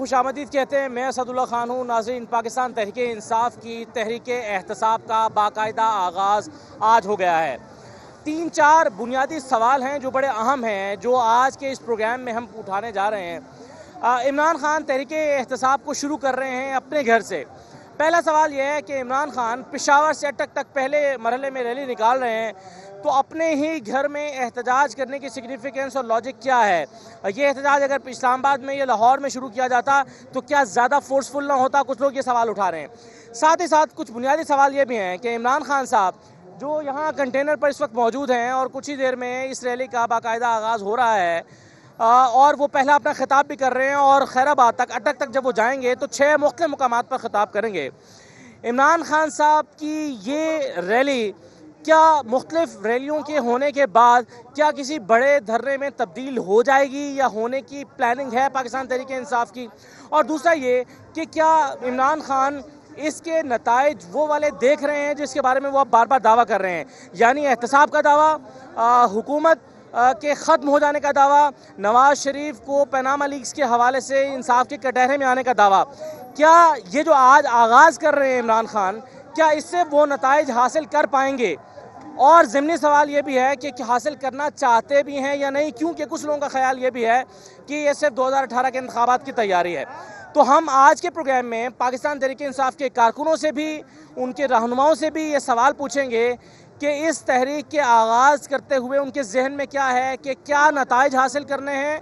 خوش آمدید کہتے ہیں، میں اسد اللہ خان ہوں، ناظرین، پاکستان تحریک انصاف کی تحریک احتساب کا باقاعدہ آغاز آج ہو گیا ہے۔ تین چار بنیادی سوال ہیں جو بڑے اہم ہیں، جو آج کے اس پروگرام میں ہم اٹھانے جا رہے ہیں۔ عمران خان تحریک احتساب کو شروع کر رہے ہیں اپنے گھر سے۔ پہلا سوال یہ ہے کہ عمران خان پشاور سے اٹک تک پہلے مرحلے میں ریلی نکال رہے ہیں۔ تو اپنے ہی گھر میں احتجاج کرنے کی سگنیفیکنس اور لاجک کیا ہے؟ یہ احتجاج اگر اسلام آباد میں یا لاہور میں شروع کیا جاتا تو کیا زیادہ فورسفل نہ ہوتا؟ کچھ لوگ یہ سوال اٹھا رہے ہیں۔ ساتھ ہی ساتھ کچھ بنیادی سوال یہ بھی ہیں کہ عمران خان صاحب جو یہاں کنٹینر پر اس وقت موجود ہیں اور کچھ ہی دیر میں اس ریلی کا باقاعدہ آغاز ہو رہا ہے اور وہ پہلا اپنا خطاب بھی کر رہے ہیں اور خیر آباد تک، اٹک تک جب وہ جائیں گے تو چھ مختلف مقامات پر خطاب کریں گے۔ عمران خان صاحب کی یہ ریلی کیا مختلف ریلیوں کے ہونے کے بعد کیا کسی بڑے دھرنے میں تبدیل ہو جائے گی یا ہونے کی پلاننگ ہے پاکستان تحریک انصاف کی؟ اور دوسرا یہ کہ کیا عمران خان اس کے نتائج وہ والے دیکھ رہے ہیں جس کے بارے میں وہ بار بار دعویٰ کر رہے ہیں؟ یعنی احتساب کا دعویٰ حکومت کے ختم ہو جانے کا دعویٰ، نواز شریف کو پیناما لیگز کے حوالے سے انصاف کے کٹہرے میں آنے کا دعویٰ۔ کیا یہ جو آج آغاز کر رہے ہیں عمران خان، کیا اس سے وہ نتائج حاصل کر پائیں گے؟ اور ضمنی سوال یہ بھی ہے کہ حاصل کرنا چاہتے بھی ہیں یا نہیں؟ کیونکہ کچھ لوگوں کا خیال یہ بھی ہے کہ یہ صرف دو ہزار اٹھارہ کے انتخابات کی تیاری ہے۔ تو ہم آج کے پروگرام میں پاکستان تحریک انصاف کے کارکنوں سے بھی، ان کے رہنماؤں سے بھی یہ سوال پوچھیں گے کہ اس تحریک کے آغاز کرتے ہوئے ان کے ذہن میں کیا ہے کہ کیا نتائج حاصل کرنے ہیں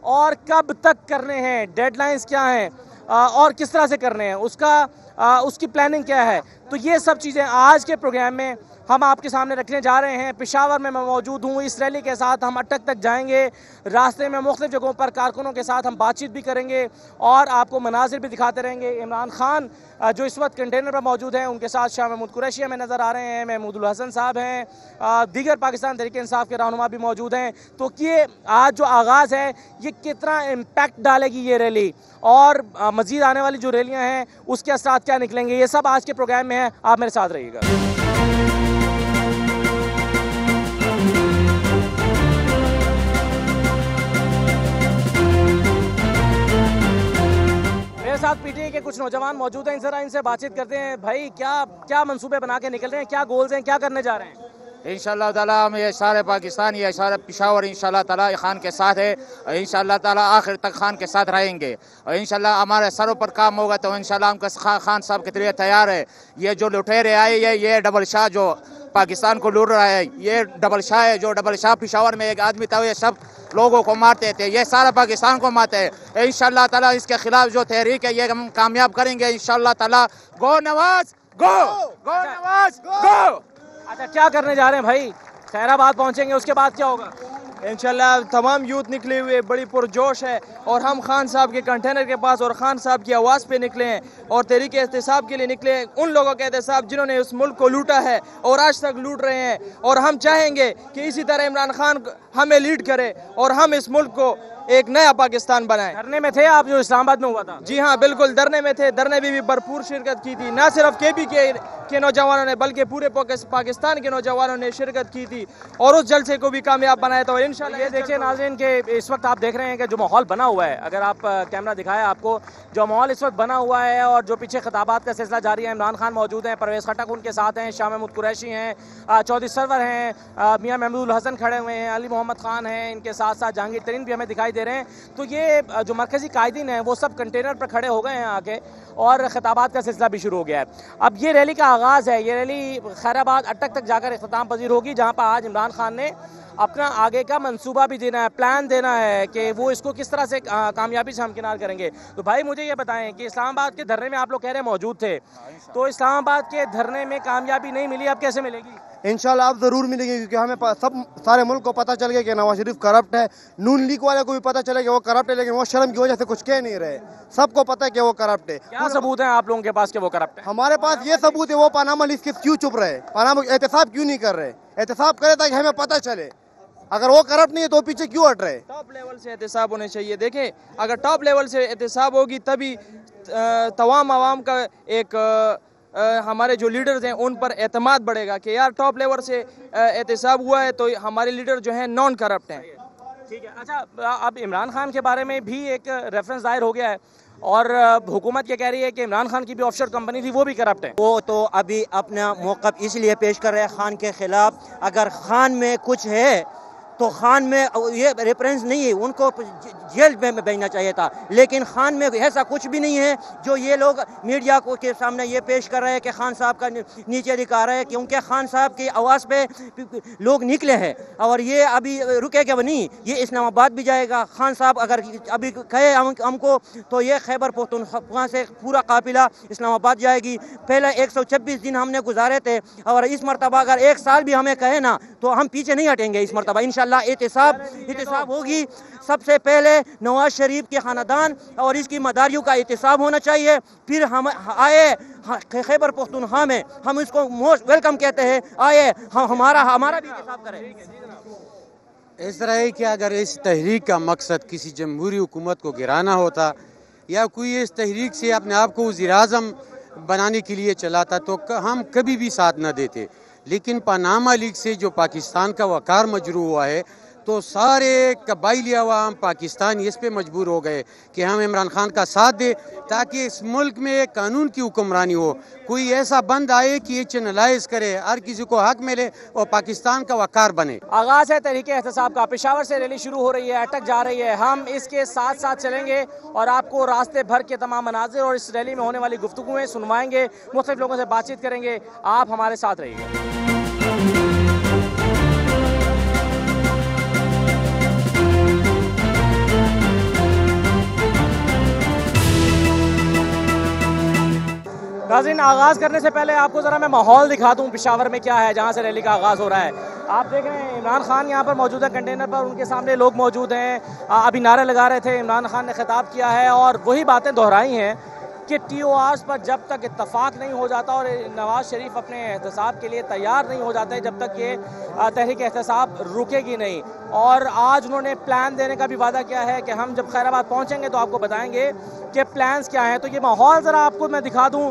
اور کب تک کرنے ہیں؟ ڈیڈ لائنز کیا ہیں؟ اور کس طرح سے کرنے ہیں؟ اس کا اس کی پلاننگ کیا ہے؟ تو یہ سب چیزیں آج کے پروگرام میں ہم آپ کے سامنے رکھنے جا رہے ہیں۔ پشاور میں میں موجود ہوں۔ اس ریلی کے ساتھ ہم اٹک تک جائیں گے۔ راستے میں مختلف جگہوں پر کارکنوں کے ساتھ ہم بات چیت بھی کریں گے اور آپ کو مناظر بھی دکھاتے رہیں گے۔ عمران خان جو اس وقت کنٹینر پر موجود ہیں، ان کے ساتھ شاہ محمود قریشی ہمیں نظر آ رہے ہیں۔ محمود الحسن صاحب ہیں۔ دیگر پاکستان تحریک انصاف کے رہنما بھی موجود ہیں۔ تو یہ آج جو آغاز ہے، یہ کتنا امپیکٹ ڈالے گی یہ ریلی؟ اور مزید آنے والی جو ریلیاں ہیں، اس کے اثرات کیا نکلیں گے؟ یہ سب آج کے پروگرام میں ہیں۔ آپ میرے ساتھ رہیے گا۔ میرے ساتھ پی ٹی اے کے کچھ نوجوان موجود ہیں ذرا ان سے بات چیت کرتے ہیں۔ بھائی، کیا کیا منصوبے بنا کے نکل رہے ہیں؟ کیا گولز ہیں؟ کیا کرنے جا رہے ہیں؟ انشاءاللہ تعالی ہم یہ سارے پاکستان، یہ سارے پشاور انشاءاللہ تعالی خان کے ساتھ ہے۔ اور انشاءاللہ تعالی آخر تک خان کے ساتھ رہیں گے۔ اور انشاءاللہ ہمارے سروں پر کام ہوگا تو انشاءاللہ ہم کا خان صاحب کے لیے تیار ہے۔ یہ جو لٹیرے آئے ہیں یہ ڈبل شاہ جو پاکستان کو لوٹ رہا ہے، یہ ڈبل شاہ ہے، جو ڈبل شاہ پشاور میں ایک آدمی تھا، یہ سب لوگوں کو مارتے تھے، یہ سارا پاکستان کو مارتے ہیں۔ انشاءاللہ تعالی، اس کے خلاف جو تحریک ہے، یہ ہم کامیاب کریں گے۔ انشاءاللہ تعالی۔ گو نواز، گو! گو نواز، گو! اچھا کیا کرنے جا رہے ہیں بھائی؟ خیرآباد پہنچیں گے، اس کے بعد کیا ہوگا؟ انشاءاللہ تمام یوتھ نکلے ہوئے، بڑی پرجوش ہے اور ہم خان صاحب کے کنٹینر کے پاس اور خان صاحب کی آواز پہ نکلے ہیں اور تحریک احتساب کے لیے نکلے ہیں۔ ان لوگوں کے احتساب جنہوں نے اس ملک کو لوٹا ہے اور آج تک لوٹ رہے ہیں اور ہم چاہیں گے کہ اسی طرح عمران خان ہمیں لیڈ کرے اور ہم اس ملک کو ایک نیا پاکستان بنائیں درنے میں تھے آپ جو اسلام آباد میں ہوا تھا؟ جی ہاں بالکل درنے میں تھے۔ درنے میں بھی بھرپور شرکت کی تھی۔ نہ صرف کے پی کے نوجوانوں نے بلکہ پورے پاکستان کے نوجوانوں نے شرکت کی تھی۔ اور اس جلسے کو بھی کامیاب بنایا تھا۔ انشاءاللہ یہ دیکھیں ناظرین کہ اس وقت آپ دیکھ رہے ہیں کہ جو ماحول بنا ہوا ہے اگر آپ کیمرہ دکھایا آپ کو جو ماحول اس وقت بنا ہوا ہے اور جو پیچھے خطابات کا سلسلہ جاری ہے عمران خان موجود ہیں پرویز خٹک ان کے ساتھ ہیں شاہ محمود قریشی ہیں چودھری سرور ہیں میاں محمود الحسن کھڑے ہوئے ہیں علی محمد خان ہیں ان کے ساتھ ساتھ جہانگیر ترین بھی ہمیں دکھائی دکھائی دے رہے ہیں۔ تو یہ، جو مرکزی قائدین ہیں، وہ سب کنٹینر پر کھڑے ہو گئے ہیں آ کے اور خطابات کا سلسلہ بھی شروع ہو گیا ہے۔ اب یہ ریلی کا آغاز ہے۔ یہ ریلی خیر آباد اٹک تک جا کر اختتام پذیر ہوگی، جہاں پر آج عمران خان نے اپنا آگے کا منصوبہ بھی دینا ہے پلان دینا ہے کہ وہ اس کو کس طرح سے کامیابی سے ہمکنار کریں گے۔ تو بھائی مجھے یہ بتائیں کہ اسلام آباد کے دھرنے میں آپ لوگ کہہ رہے ہیں موجود تھے۔ تو اسلام آباد کے دھرنے میں کامیابی نہیں ملی آپ کیسے ملے گی؟ انشاءاللہ آپ ضرور ملیں گے کیونکہ ہمیں سب سارے ملک کو پتہ چل گیا کہ نواز شریف کرپٹ ہے۔ نون لیگ والے کو بھی پتہ چلے کہ وہ کرپٹ ہے لیکن وہ شرم کی وجہ سے کچھ کہہ نہیں رہے۔ سب کو پتہ ہے کہ وہ کرپٹ ہے۔ کیا ثبوت ہیں آپ لوگوں کے پاس کہ وہ کرپٹ ہے؟ ہمارے پاس یہ ثبوت ہے وہ پاناما لیگ کیوں چپ رہے۔ پاناما احتساب کیوں نہیں کر رہے؟ احتساب کرے تاکہ ہمیں پتہ چلے۔ اگر وہ کرپٹ نہیں ہے تو پیچھے کیوں ہٹ رہے ٹاپ لیول سے احتساب ہونے چاہیے۔ دیکھیں اگر ٹاپ لیول سے احتساب ہوگی تبھی تمام عوام کا ایک ہمارے جو لیڈرز ہیں ان پر اعتماد بڑھے گا کہ یار ٹاپ لیول سے احتساب ہوا ہے تو ہمارے لیڈر جو ہیں نان کرپٹ ہیں۔ ٹھیک ہے۔ اچھا اب عمران خان کے بارے میں بھی ایک ریفرنس دائر ہو گیا ہے۔ اور حکومت یہ کہہ رہی ہے کہ عمران خان کی بھی آف شور کمپنی تھی وہ بھی کرپٹ ہے وہ تو ابھی اپنا موقع اس لیے پیش کر رہے ہیں خان کے خلاف۔ اگر خان میں کچھ ہے تو خان میں یہ ریفرنس نہیں ہے، ان کو جیل میں بھیجنا چاہیے تھا۔ لیکن خان میں ایسا کچھ بھی نہیں ہے جو یہ لوگ میڈیا کو کے سامنے یہ پیش کر رہے ہیں کہ خان صاحب کا نیچے دکھا رہے ہیں، کیونکہ خان صاحب کی آواز پہ لوگ نکلے ہیں۔ اور یہ ابھی رکے گا نہیں، یہ اسلام آباد بھی جائے گا۔ خان صاحب اگر ابھی کہے ہم کو، تو یہ خیبر پختونخوا سے پورا قافلہ اسلام آباد جائے گی۔ پہلے ایک سو چھبیس دن ہم نے گزارے تھے، اور اس مرتبہ اگر ایک سال بھی ہمیں کہے نا تو ہم پیچھے نہیں ہٹیں گے اس مرتبہ۔ انشاءاللہ احتساب احتساب ہوگی۔ سب سے پہلے نواز شریف کے خاندان اور اس کی مداریوں کا احتساب ہونا چاہیے۔ پھر ہم آئے، خیبر پختونخوا میں ہم اس کو موسٹ ویلکم کہتے ہیں۔ آئے ہمارا ہمارا بھی احتساب کریں۔ اس طرح ہے کہ اگر اس تحریک کا مقصد کسی جمہوری حکومت کو گرانا ہوتا یا کوئی اس تحریک سے اپنے آپ کو وزیراعظم بنانے کے لیے چلاتا تو ہم کبھی بھی ساتھ نہ دیتے۔ لیکن پاناما لیگ سے جو پاکستان کا وقار مجروع ہوا ہے تو سارے قبائلی عوام پاکستان اس پہ مجبور ہو گئے کہ ہم عمران خان کا ساتھ دے تاکہ اس ملک میں قانون کی حکمرانی ہو۔ کوئی ایسا بند آئے کہ یہ چینلائز کرے، ہر کسی کو حق ملے اور پاکستان کا وقار بنے۔ آغاز ہے تحریک احتساب کا، پشاور سے ریلی شروع ہو رہی ہے، اٹک جا رہی ہے۔ ہم اس کے ساتھ ساتھ چلیں گے اور آپ کو راستے بھر کے تمام مناظر اور اس ریلی میں ہونے والی گفتگویں سنوائیں گے۔ مختلف لوگوں سے بات چیت کریں گے۔ آپ ہمارے ساتھ رہیے۔ گا ناظرین، آغاز کرنے سے پہلے آپ کو ذرا میں ماحول دکھا دوں پشاور میں کیا ہے، جہاں سے ریلی کا آغاز ہو رہا ہے۔ آپ دیکھ رہے ہیں، عمران خان یہاں پر موجود ہیں کنٹینر پر، ان کے سامنے لوگ موجود ہیں۔ ابھی نعرے لگا رہے تھے، عمران خان نے خطاب کیا ہے اور وہی باتیں دہرائی ہیں۔ کہ ٹی او آرز پر جب تک اتفاق نہیں ہو جاتا اور نواز شریف اپنے احتساب کے لیے تیار نہیں ہو جاتا ہے جب تک یہ تحریک احتساب رکے گی نہیں۔ اور آج انہوں نے پلان دینے کا بھی وعدہ کیا ہے کہ ہم جب خیر آباد پہنچیں گے تو آپ کو بتائیں گے کہ پلانز کیا ہیں۔ تو یہ ماحول ذرا آپ کو میں دکھا دوں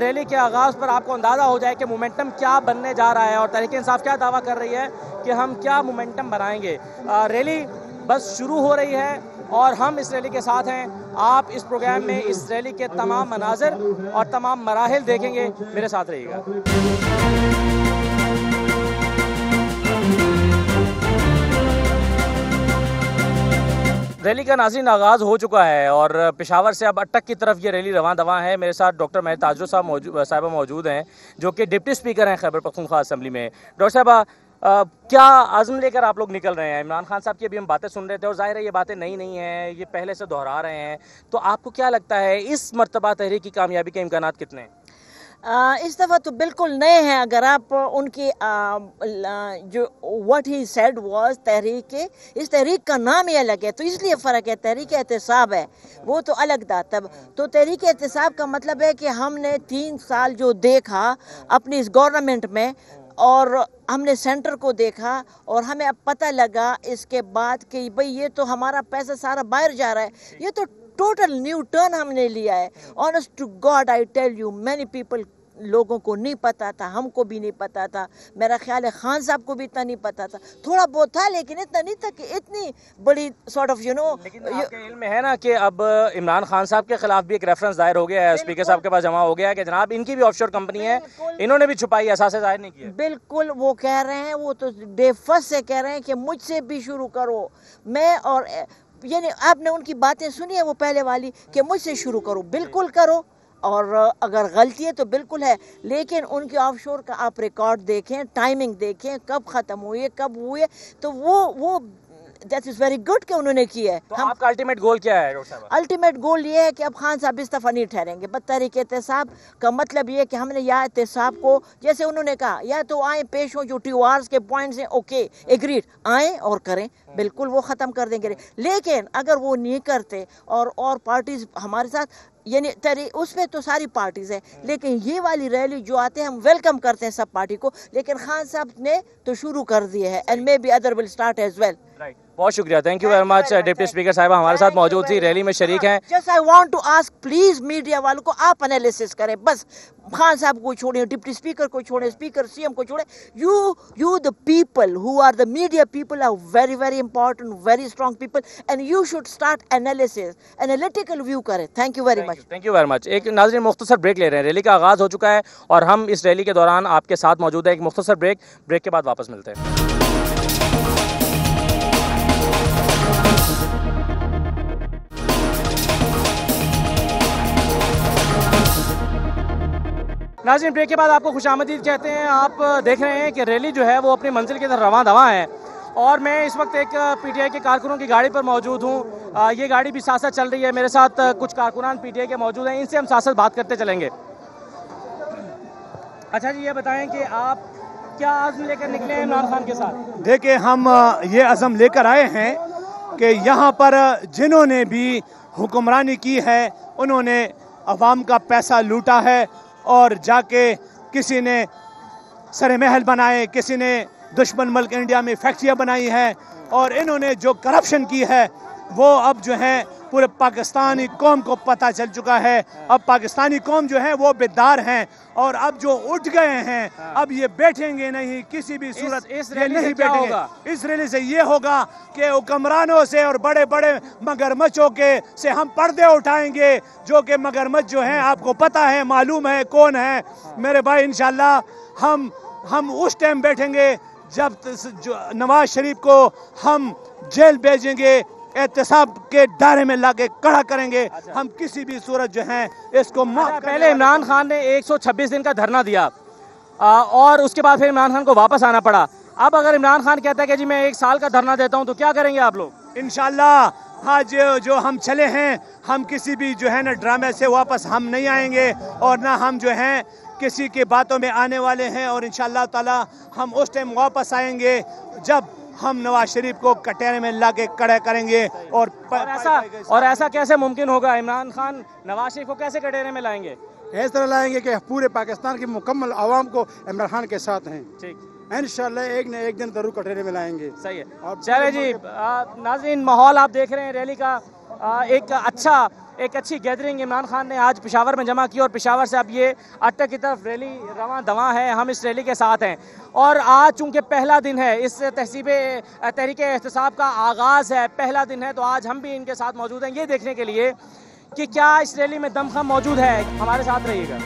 ریلی کے آغاز پر آپ کو اندازہ ہو جائے کہ مومنٹم کیا بننے جا رہا ہے اور تحریک انصاف کیا دعویٰ کر رہی ہے کہ ہم کیا مومنٹم بنائیں گے۔ ریلی بس شروع ہو رہی ہے۔ اور ہم اس ریلی کے ساتھ ہیں۔ آپ اس پروگرام میں اس ریلی کے تمام مناظر اور تمام مراحل دیکھیں گے۔ میرے ساتھ رہیے گا۔ ریلی کا ناظرین آغاز ہو چکا ہے اور پشاور سے اب اٹک کی طرف یہ ریلی رواں دواں ہے۔ میرے ساتھ ڈاکٹر مہر تاجر صاحب موجود صاحبہ موجود ہیں جو کہ ڈپٹی سپیکر ہیں خیبر پختونخوا اسمبلی میں۔ ڈاکٹر صاحبہ کیا عزم لے کر آپ لوگ نکل رہے ہیں؟ عمران خان صاحب کی ابھی ہم باتیں سن رہے تھے اور ظاہر ہے یہ باتیں نئی نہیں ہیں، یہ پہلے سے دہرا رہے ہیں۔ تو آپ کو کیا لگتا ہے، اس مرتبہ تحریک کی کامیابی کے امکانات کتنے ہیں؟ اس دفعہ تو بالکل نئے ہیں۔ اگر آپ ان کی جو وٹ ہی سیڈ واز تحریک اس تحریک کا نام ہی الگ ہے۔ تو اس لیے فرق ہے، تحریک احتساب ہے۔ وہ تو الگ تھا تب تو تحریک احتساب کا مطلب ہے کہ ہم نے تین سال جو دیکھا اپنی اس گورنمنٹ میں اور ہم نے سینٹر کو دیکھا اور ہمیں اب پتہ لگا اس کے بعد کہ بھئی یہ تو ہمارا پیسہ سارا باہر جا رہا ہے۔ یہ تو ٹوٹل نیو ٹرن ہم نے لیا ہے۔ Honest to God I tell you many people لوگوں کو نہیں پتا تھا ہم کو بھی نہیں پتا تھا۔ میرا خیال ہے خان صاحب کو بھی اتنا نہیں پتا تھا۔ تھوڑا بہت تھا لیکن اتنا نہیں تھا کہ اتنی بڑی سارٹ آف یو نو علم ہے نا کہ اب عمران خان صاحب کے خلاف بھی ایک ریفرنس دائر ہو گیا ہے۔ اسپیکر صاحب کے پاس جمع ہو گیا ہے کہ جناب ان کی بھی آف شور کمپنی ہے انہوں نے بھی چھپائی احساس ظاہر نہیں کیا۔ بالکل وہ کہہ رہے ہیں وہ تو بے فس سے کہہ رہے ہیں کہ مجھ سے بھی شروع کرو۔ میں اور یعنی آپ نے ان کی باتیں سنی ہے وہ پہلے والی کہ مجھ سے شروع کرو۔ بالکل کرو۔ اور اگر غلطی ہے تو بالکل ہے لیکن ان کے آف شور کا آپ ریکارڈ دیکھیں ٹائمنگ دیکھیں کب ختم ہوئے کب ہوئے تو وہ وہ دیٹ از ویری گڈ کہ انہوں نے کی ہے۔ آپ کا الٹیمیٹ گول کیا ہے الٹیمیٹ گول یہ ہے کہ اب خان صاحب اس دفعہ نہیں ٹھہریں گے۔ بد تحریک احتساب کا مطلب یہ کہ ہم نے یا احتساب کو جیسے انہوں نے کہا یا تو آئیں پیش ہوں جو ٹیو آرز کے پوائنٹس ہیں اوکے ایگریڈ آئیں اور کریں۔ بالکل وہ ختم کر دیں گے۔ لیکن اگر وہ نہیں کرتے اور اور پارٹیز ہمارے ساتھ یعنی اس میں تو ساری پارٹیز ہیں، لیکن یہ والی ریلی جو آتے ہیں، ہم ویلکم کرتے ہیں سب پارٹی کو، لیکن خان صاحب نے تو شروع کر دیے ہے and may be other will start as well بہت شکریہ thank you very much deputy speaker صاحبہ ہمارے ساتھ موجود تھی ریلی میں شریک ہیں۔ جس I want to ask please media والوں کو آپ انالیسس کریں۔ بس خان صاحب کو چھوڑیں ڈپٹی اسپیکر کو چھوڑیں اسپیکر سی ایم کو چھوڑیں۔ You you the people who are the media people are very very important very strong people and you should start analysis analytical view کریں۔ Thank you very much thank you very much ایک ناظرین مختصر break لے رہے ہیں۔ Rally کا آغاز ہو چکا ہے اور ہم اس ریلی کے دوران آپ کے ساتھ موجود ہیں۔ ایک مختصر بریک بریک کے بعد واپس ملتے ہیں۔ ناظرین بریک کے بعد آپ کو خوش آمدید کہتے ہیں، آپ دیکھ رہے ہیں کہ ریلی جو ہے وہ اپنی منزل کے اندر رواں دواں ہے۔ اور میں اس وقت ایک پی ٹی آئی کے کارکنوں کی گاڑی پر موجود ہوں۔ یہ گاڑی بھی ساتھ ساتھ چل رہی ہے۔ میرے ساتھ کچھ کارکنان پی ٹی آئی کے موجود ہیں۔ ان سے ہم ساتھ ساتھ بات کرتے چلیں گے۔ اچھا جی یہ بتائیں کہ آپ کیا عزم لے کر نکلے ہیں عمران خان کے ساتھ؟ دیکھیں، ہم یہ عزم لے کر آئے ہیں کہ یہاں پر جنہوں نے بھی حکمرانی کی ہے، انہوں نے عوام کا پیسہ لوٹا ہے۔ اور جا کے کسی نے سر محل بنائے، کسی نے دشمن ملک انڈیا میں فیکٹریاں بنائی ہیں اور انہوں نے جو کرپشن کی ہے، وہ اب جو ہیں پورے پاکستانی قوم کو پتا چل چکا ہے۔ اب پاکستانی قوم جو ہے وہ بیدار ہیں اور اب جو اٹھ گئے ہیں اب یہ بیٹھیں گے نہیں کسی بھی صورت۔ نہیں بیٹھیں گے۔ اس ریلی سے یہ ہوگا کہ حکمرانوں سے اور بڑے بڑے مگرمچوں کے سے ہم پردے اٹھائیں گے جو کہ مگرمچ جو ہیں آپ کو پتا ہے معلوم ہے کون ہے میرے بھائی انشاءاللہ ہم ہم اس ٹائم بیٹھیں گے جب نواز شریف کو ہم جیل بھیجیں گے۔ احتساب کے دائرے میں لا کے کڑا کریں گے۔ اچھا۔ ہم کسی بھی صورت جو ہیں اس کو اچھا، پہلے عمران خان نے ایک سو چھبیس دن کا دھرنا دیا۔ اور اس کے بعد پھر عمران خان کو واپس آنا پڑا۔ اب اگر عمران خان کہتا ہے کہ جی میں ایک سال کا دھرنا دیتا ہوں تو کیا کریں گے آپ لوگ؟ انشاءاللہ آج جو ہم چلے ہیں ہم کسی بھی جو ہے نا ڈرامے سے واپس ہم نہیں آئیں گے اور نہ ہم جو ہیں کسی کے باتوں میں آنے والے ہیں اور انشاءاللہ تعالی ہم اس ٹائم واپس آئیں گے۔ جب ہم نواز شریف کو کٹہرے میں لا کے کڑے کریں گے اور ایسا اور ایسا کیسے ممکن ہوگا؟ عمران خان نواز شریف کو کیسے کٹہرے میں لائیں گے؟ اس طرح لائیں گے کہ پورے پاکستان کی مکمل عوام کو عمران خان کے ساتھ ہیں۔ انشاءاللہ ایک نہ ایک دن ضرور کٹہرے میں لائیں گے۔ صحیح ہے۔ چلے جی ناظرین ماحول آپ دیکھ رہے ہیں ریلی کا۔ ایک اچھا ایک اچھی گیدرنگ عمران خان نے آج پشاور میں جمع کی اور پشاور سے اب یہ اٹک کی طرف ریلی رواں دواں ہے ہم اس ریلی کے ساتھ ہیں۔ اور آج چونکہ پہلا دن ہے، اس تہذیب، تحریک احتساب کا آغاز ہے، پہلا دن ہے، تو آج ہم بھی ان کے ساتھ موجود ہیں۔ یہ دیکھنے کے لیے کہ کیا اس ریلی میں دمخم موجود ہے۔ ہمارے ساتھ رہیے گا۔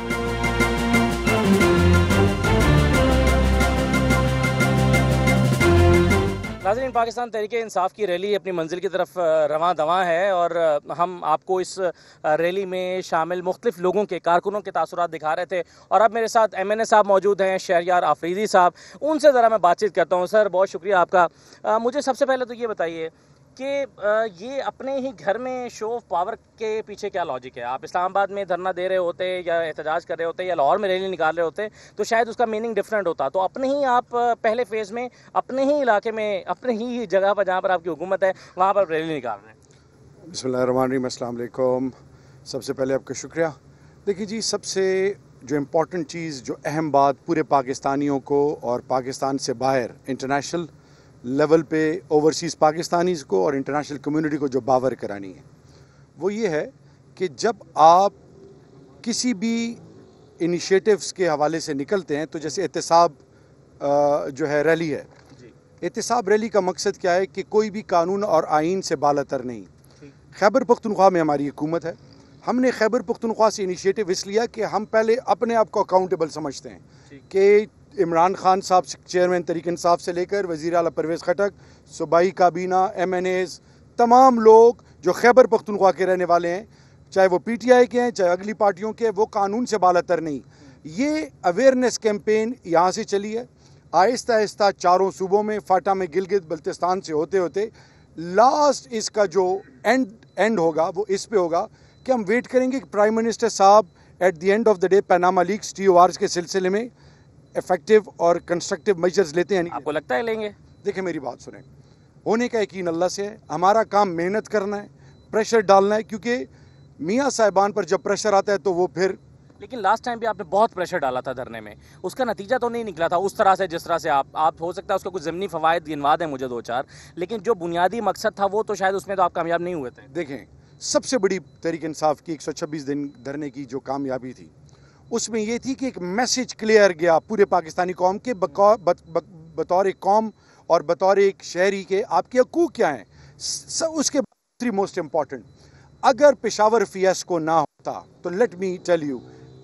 ناظرین، پاکستان تحریک انصاف کی ریلی اپنی منزل کی طرف رواں دواں ہے اور ہم آپ کو اس ریلی میں شامل مختلف لوگوں کے، کارکنوں کے تاثرات دکھا رہے تھے اور اب میرے ساتھ ایم این اے صاحب موجود ہیں، شہریار آفریدی صاحب، ان سے ذرا میں بات چیت کرتا ہوں۔ سر، بہت شکریہ آپ کا۔ مجھے سب سے پہلے تو یہ بتائیے کہ یہ اپنے ہی گھر میں شو آف پاور کے پیچھے کیا لاجک ہے؟ آپ اسلام آباد میں دھرنا دے رہے ہوتے یا احتجاج کر رہے ہوتے یا لاہور میں ریلی نکال رہے ہوتے تو شاید اس کا میننگ ڈفرینٹ ہوتا۔ تو اپنے ہی آپ پہلے فیز میں اپنے ہی علاقے میں، اپنے ہی جگہ پر جہاں پر آپ کی حکومت ہے، وہاں پر ریلی نکال رہے ہیں۔ بسم اللہ الرحمن الرحیم، السلام علیکم۔ سب سے پہلے آپ کا شکریہ۔ دیکھیے جی سب سے جو امپورٹنٹ چیز، جو اہم بات پورے پاکستانیوں کو اور پاکستان سے باہر انٹرنیشنل لیول پہ اوورسیز پاکستانیز کو اور انٹرنیشنل کمیونٹی کو جو باور کرانی ہے۔ وہ یہ ہے کہ جب آپ کسی بھی انیشیٹیوز کے حوالے سے نکلتے ہیں تو جیسے احتساب جو ہے ریلی ہے۔ جی۔ احتساب ریلی کا مقصد کیا ہے کہ کوئی بھی قانون اور آئین سے بالتر نہیں۔ خیبر پختونخوا میں ہماری حکومت ہے۔ ہم نے خیبر پختونخوا سے انیشیٹو اس لیا کہ ہم پہلے اپنے آپ کو اکاؤنٹیبل سمجھتے ہیں کہ عمران خان صاحب، چیئرمین طریق انصاف سے لے کر وزیر اعلیٰ پرویز خٹک صوبائی کابینہ ایم این ایز تمام لوگ جو خیبر پختونخوا کے رہنے والے ہیں، چاہے وہ پی ٹی آئی کے ہیں، چاہے اگلی پارٹیوں کے، وہ قانون سے بالتر نہیں۔ یہ اویئرنیس کیمپین یہاں سے چلی ہے۔ آہستہ آہستہ چاروں صوبوں میں، فاٹا میں گلگت بلتستان سے ہوتے ہوتے لاسٹ اس کا جو اینڈ اینڈ ہوگا، وہ اس پہ ہوگا کہ ہم ویٹ کریں گے کہ پرائم منسٹر صاحب at the end of the day Panama leaks T O Rs کے سلسلے میں افیکٹو اور کنسٹرکٹیو میجرز لیتے ہیں یعنی- آپ کو لگتا ہے لیں گے؟ دیکھیں میری بات سنیں۔ ہونے کا یقین اللہ سے ہے۔ ہمارا کام محنت کرنا ہے پریشر ڈالنا ہے کیونکہ میاں صاحبان پر جب پریشر آتا ہے تو وہ پھر لیکن لاسٹ ٹائم بھی آپ نے بہت پریشر ڈالا تھا دھرنے میں۔ اس کا نتیجہ تو نہیں نکلا تھا۔ اس طرح سے جس طرح سے آپ آپ ہو سکتا ہے اس کا کچھ ضمنی فوائد گنوا دیں مجھے دو چار۔ لیکن جو بنیادی مقصد تھا وہ تو شاید اس میں تو آپ کامیاب نہیں ہوئے تھے۔ دیکھیں سب سے بڑی تحریک انصاف کی ایک سو چھبیس دن دھرنے کی جو کامیابی تھی اس میں یہ تھی کہ ایک میسج کلیئر گیا پورے پاکستانی قوم کے بطور ایک قوم اور بطور ایک شہری کے، آپ کے حقوق کیا ہیں؟ اس کے تھری موسٹ امپورٹنٹ اگر پشاور فیس کو نہ ہوتا تو let me tell you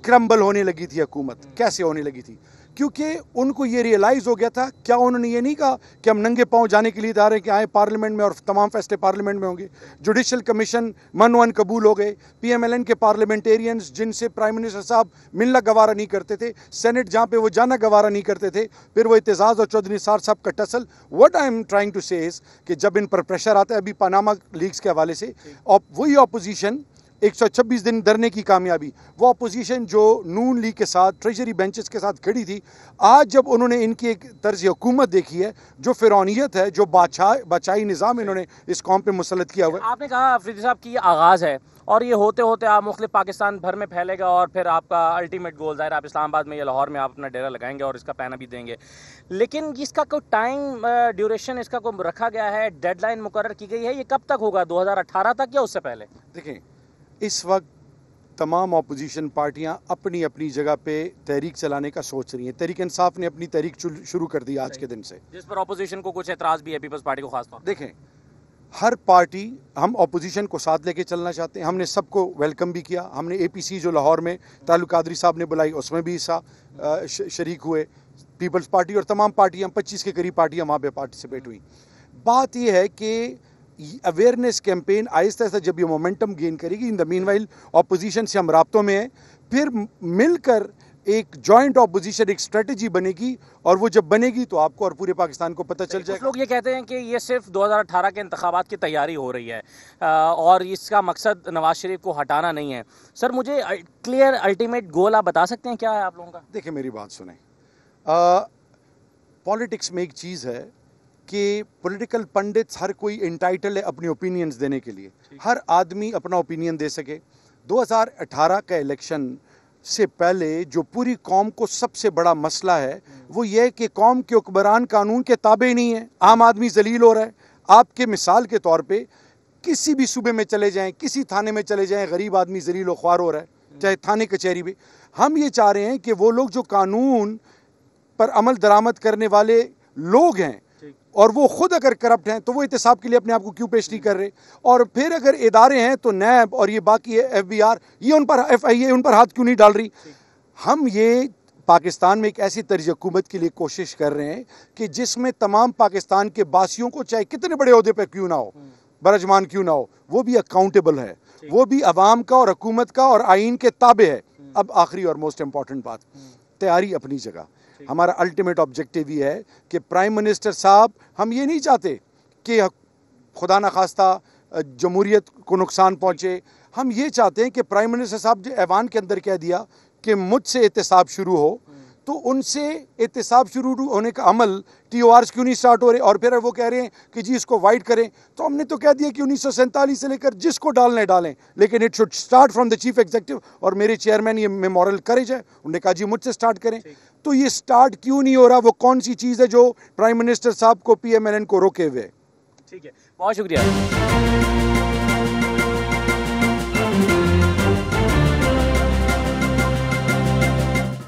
crumble ہونے لگی تھی حکومت، کیسے ہونے لگی تھی؟ کیونکہ ان کو یہ ریئلائز ہو گیا تھا کیا انہوں نے یہ نہیں کہا کہ ہم ننگے پاؤں جانے کے لیے جا رہے ہیں کہ آئیں پارلیمنٹ میں اور تمام فیصلے پارلیمنٹ میں ہوں گے۔ جوڈیشل کمیشن من ون قبول ہو گئے۔ پی ایم ایل این کے پارلیمنٹیرینز جن سے پرائم منسٹر صاحب ملنا گوارا نہیں کرتے تھے سینٹ جہاں پہ وہ جانا گوارا نہیں کرتے تھے پھر وہ اعتزاز اور چودھری نثار صاحب کا tussle. What I am trying to says کہ جب ان پر پریشر آتا ہے ابھی پاناما لیگز کے حوالے سے جی۔ وہی اپوزیشن ایک سو چھبیس دن درنے کی کامیابی۔ وہ اپوزیشن جو نون لیگ کے ساتھ ٹریجری بینچز کے ساتھ کھڑی تھی آج جب انہوں نے ان کی ایک طرز حکومت دیکھی ہے جو فرونیت ہے جو بادشاہی نظام انہوں نے اس قوم پہ مسلط کیا ہوا ہے۔ آپ نے کہا فریدی صاحب کی یہ آغاز ہے اور یہ ہوتے ہوتے آپ مختلف پاکستان بھر میں پھیلے گا اور پھر آپ کا الٹیمیٹ گول ظاہر آپ اسلام آباد میں یا لاہور میں آپ اپنا ڈیرا لگائیں گے اور اس کا پینا بھی دیں گے۔ لیکن اس کا کوئی ٹائم ڈیوریشن اس کا کوئی رکھا گیا ہے ڈیڈ لائن مقرر کی گئی ہے یہ کب تک ہوگا؟ دو ہزار اٹھارہ تک یا اس سے پہلے؟ دیکھیں اس وقت تمام اپوزیشن پارٹیاں اپنی اپنی جگہ پہ تحریک چلانے کا سوچ رہی ہیں۔ تحریک انصاف نے اپنی تحریک شروع کر دی آج کے دن سے۔ جس پر اپوزیشن کو کچھ اعتراض بھی ہے پیپلز پارٹی کو خاص طور دیکھیں ہر پارٹی ہم اپوزیشن کو ساتھ لے کے چلنا چاہتے ہیں۔ ہم نے سب کو ویلکم بھی کیا۔ ہم نے اے پی سی جو لاہور میں تعلق قادری صاحب نے بلائی اس میں بھی حصہ شریک ہوئے۔ پیپلز پارٹی اور تمام پارٹیاں پچیس کے قریب پارٹیاں وہاں پہ پارٹیسپیٹ ہوئیں۔ بات یہ ہے کہ اویئرنیس کیمپین آہستہ آہستہ جب یہ مومنٹم گین کرے گی ان دا مین وائل اپوزیشن سے ہم رابطوں میں ہیں پھر مل کر ایک جوائنٹ اپوزیشن ایک اسٹریٹجی بنے گی اور وہ جب بنے گی تو آپ کو اور پورے پاکستان کو پتہ چل جائے لوگ یہ کہتے ہیں کہ یہ صرف دو ہزار اٹھارہ کے انتخابات کی تیاری ہو رہی ہے اور اس کا مقصد نواز شریف کو ہٹانا نہیں ہے۔ سر مجھے کلیئر الٹیمیٹ گول آپ بتا سکتے ہیں کیا ہے آپ لوگوں کا؟ دیکھیں میری بات سنیں۔ پالیٹکس میں ایک چیز ہے کہ پولیٹیکل پنڈتس ہر کوئی انٹائٹل ہے اپنی اوپینینز دینے کے لیے۔ ہر آدمی اپنا اوپینین دے سکے۔ دو ہزار اٹھارہ کا الیکشن سے پہلے جو پوری قوم کو سب سے بڑا مسئلہ ہے وہ یہ ہے کہ قوم کے حکمران قانون کے تابع نہیں ہیں۔ عام آدمی ذلیل ہو رہا ہے۔ آپ کے مثال کے طور پہ کسی بھی صوبے میں چلے جائیں کسی تھانے میں چلے جائیں غریب آدمی ذلیل و خوار ہو رہا ہے چاہے تھانے کچہری بھی۔ ہم یہ چاہ رہے ہیں کہ وہ لوگ جو قانون پر عمل درآمد کرنے والے لوگ ہیں اور وہ خود اگر کرپٹ ہیں تو وہ احتساب کے لیے اپنے آپ کو کیوں پیش نہیں کر رہے؟ اور پھر اگر ادارے ہیں تو نیب اور یہ باقی ایف بی آر یہ ان پر ایف آئی اے ان پر ہاتھ کیوں نہیں ڈال رہی؟ ہم یہ پاکستان میں ایک ایسی طرز حکومت کے لیے کوشش کر رہے ہیں کہ جس میں تمام پاکستان کے باسیوں کو چاہے کتنے بڑے عہدے پہ کیوں نہ ہو برجمان کیوں نہ ہو وہ بھی اکاؤنٹیبل ہے۔ وہ بھی عوام کا اور حکومت کا اور آئین کے تابع ہے۔ اب آخری اور موسٹ امپورٹنٹ بات تیاری اپنی جگہ۔ ہمارا الٹیمیٹ آبجیکٹیو یہ ہے کہ پرائم منسٹر صاحب ہم یہ نہیں چاہتے کہ خدا نخواستہ جمہوریت کو نقصان پہنچے۔ ہم یہ چاہتے ہیں کہ پرائم منسٹر صاحب جو ایوان کے اندر کہہ دیا کہ مجھ سے احتساب شروع ہو، تو ان سے احتساب شروع ہونے کا عمل ٹی او آرز کیوں نہیں سٹارٹ ہو رہے؟ اور پھر وہ کہہ رہے ہیں کہ جی اس کو وائٹ کریں۔ تو ہم نے تو کہہ دیا کہ انیس سو سینتالیس سے لے کر جس کو ڈالنے ڈالیں، لیکن it should start from the chief executive اور میرے چیئرمین یہ میمورل کریج ہے۔ انہوں نے کہا جی مجھ سے سٹارٹ کریں۔ تو یہ سٹارٹ کیوں نہیں ہو رہا؟ وہ کون سی چیز ہے جو پرائم منسٹر صاحب کو پی ایم ایل این کو روکے ہوئے؟ ٹھیک ہے، بہت شکریہ۔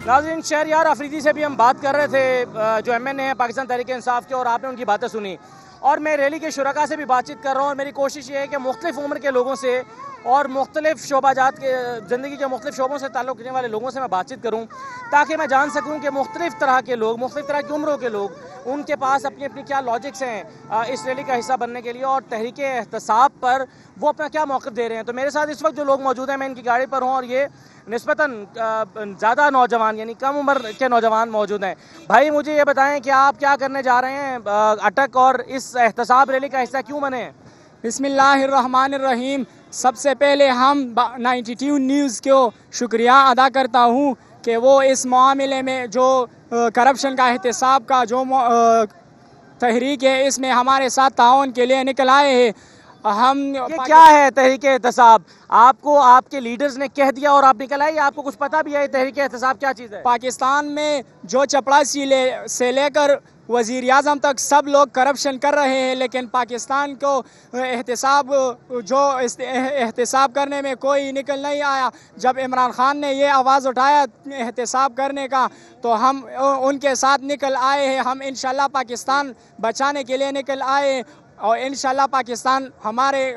ناظرین، شہر یار آفریدی سے بھی ہم بات کر رہے تھے جو ایم این اے ہیں، پاکستان تحریک انصاف کے، اور آپ نے ان کی باتیں سنی۔ اور میں ریلی کے شرکا سے بھی بات چیت کر رہا ہوں، اور میری کوشش یہ ہے کہ مختلف عمر کے لوگوں سے اور مختلف شعبہ جات کے زندگی کے مختلف شعبوں سے تعلق رکھنے والے لوگوں سے میں بات چیت کروں تاکہ میں جان سکوں کہ مختلف طرح کے لوگ، مختلف طرح کی عمروں کے لوگ ان کے پاس اپنی اپنی کیا لاجکس ہیں اس ریلی کا حصہ بننے کے لیے اور تحریک احتساب پر وہ اپنا کیا موقف دے رہے ہیں۔ تو میرے ساتھ اس وقت جو لوگ موجود ہیں، میں ان کی گاڑی پر ہوں اور یہ نسبتاً زیادہ نوجوان یعنی کم عمر کے نوجوان موجود ہیں۔ بھائی، مجھے یہ بتائیں کہ آپ کیا کرنے جا رہے ہیں؟ اٹک اور اس احتساب ریلی کا حصہ کیوں بنے؟ ہیں بسم اللہ الرحمن الرحیم۔ سب سے پہلے ہم نائنٹی ٹیون نیوز کو شکریہ ادا کرتا ہوں کہ وہ اس معاملے میں جو کرپشن کا احتساب کا جو تحریک ہے اس میں ہمارے ساتھ تعاون کے لیے نکل آئے ہیں۔ ہم کیا ہے تحریک احتساب؟ آپ کو آپ کے لیڈرز نے کہہ دیا اور آپ نکل آئے آپ کو کچھ پتا بھی ہے تحریک احتساب کیا چیز ہے؟ پاکستان میں جو چپڑا سیلے سے لے کر وزیر اعظم تک سب لوگ کرپشن کر رہے ہیں، لیکن پاکستان کو احتساب، جو احتساب کرنے میں کوئی نکل نہیں آیا۔ جب عمران خان نے یہ آواز اٹھایا احتساب کرنے کا، تو ہم، ان کے ساتھ نکل آئے ہیں۔ ہم انشاءاللہ پاکستان بچانے کے لیے نکل آئے ہیں اور انشاءاللہ پاکستان ہمارے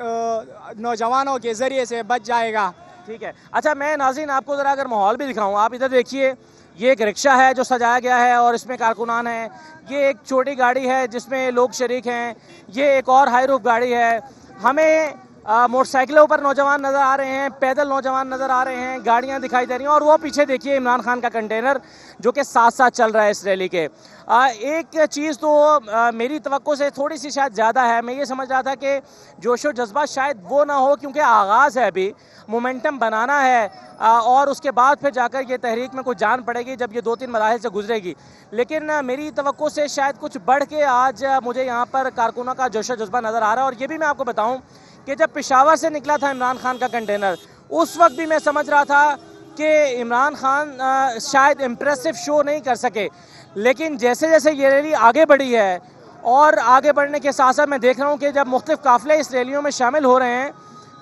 نوجوانوں کے ذریعے سے بچ جائے گا۔ ٹھیک ہے۔ اچھا میں ناظرین، آپ کو ذرا اگر ماحول بھی دکھاؤں، آپ ادھر دیکھیے۔ یہ ایک رکشہ ہے جو سجایا گیا ہے اور اس میں کارکنان ہیں۔ یہ ایک چھوٹی گاڑی ہے جس میں لوگ شریک ہیں۔ یہ ایک اور ہائی روف گاڑی ہے۔ ہمیں موٹر سائیکلوں پر نوجوان نظر آ رہے ہیں پیدل نوجوان نظر آ رہے ہیں گاڑیاں دکھائی دے رہی ہیں اور وہ پیچھے دیکھیے عمران خان کا کنٹینر جو کہ ساتھ ساتھ چل رہا ہے اس ریلی کے۔ آ، ایک چیز تو آ، میری توقع سے تھوڑی سی شاید زیادہ ہے۔ میں یہ سمجھ رہا تھا کہ جوش و جذبہ شاید وہ نہ ہو کیونکہ آغاز ہے ابھی مومنٹم بنانا ہے۔ آ، اور اس کے بعد پھر جا کر یہ تحریک میں کچھ جان پڑے گی جب یہ دو تین مراحل سے گزرے گی۔ لیکن میری توقع سے شاید کچھ بڑھ کے آج مجھے یہاں پر کارکنوں کا جوش و جذبہ نظر آ رہا ہے اور یہ بھی میں آپ کو بتاؤں کہ جب پشاور سے نکلا تھا عمران خان کا کنٹینر اس وقت بھی میں سمجھ رہا تھا کہ عمران خان شاید امپریسو شو نہیں کر سکے۔ لیکن جیسے جیسے یہ ریلی آگے بڑھی ہے اور آگے بڑھنے کے ساتھ ساتھ میں دیکھ رہا ہوں کہ جب مختلف قافلے اس ریلیوں میں شامل ہو رہے ہیں،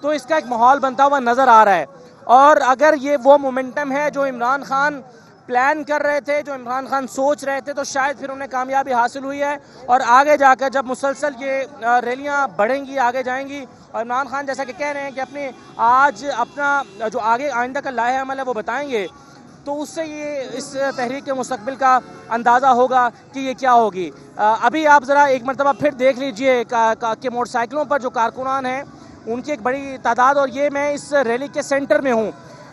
تو اس کا ایک ماحول بنتا ہوا نظر آ رہا ہے۔ اور اگر یہ وہ مومنٹم ہے جو عمران خان پلان کر رہے تھے، جو عمران خان سوچ رہے تھے، تو شاید پھر انہیں کامیابی حاصل ہوئی ہے۔ اور آگے جا کر جب مسلسل یہ ریلیاں بڑھیں گی، آگے جائیں گی، اور عمران خان جیسا کہ کہہ رہے ہیں کہ اپنے آج اپنا جو آگے آئندہ کا لاہ عمل ہے، وہ بتائیں گے۔ تو اس سے یہ، اس تحریک کے مستقبل کا اندازہ ہوگا کہ یہ کیا ہوگی۔ ابھی آپ ذرا ایک مرتبہ پھر دیکھ لیجیے کہ موٹر سائیکلوں پر جو کارکنان ہیں، ان کی ایک بڑی تعداد، اور یہ میں اس ریلی کے سینٹر میں ہوں۔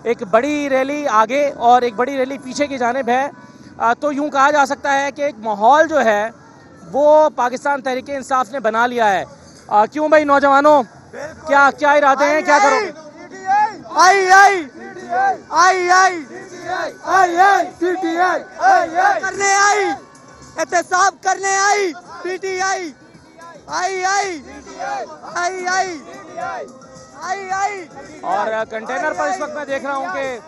ایک بڑی ریلی آگے اور ایک بڑی ریلی پیچھے کی جانب ہے۔ تو یوں کہا جا سکتا ہے کہ ایک ماحول جو ہے وہ پاکستان تحریک انصاف نے بنا لیا ہے۔ کیوں بھائی نوجوانوں؟ کیا کیا ارادے ہیں؟ کیا کرو؟ گے آئی آئی آئی آئی آئی آئی پی ٹی آئی کرنے آئی۔ احتساب کرنے آئی۔ پی ٹی آئی آئی آئی۔ آئی آئی آئی آئی۔ اور کنٹینر پر اس وقت میں دیکھ رہا ہوں کہ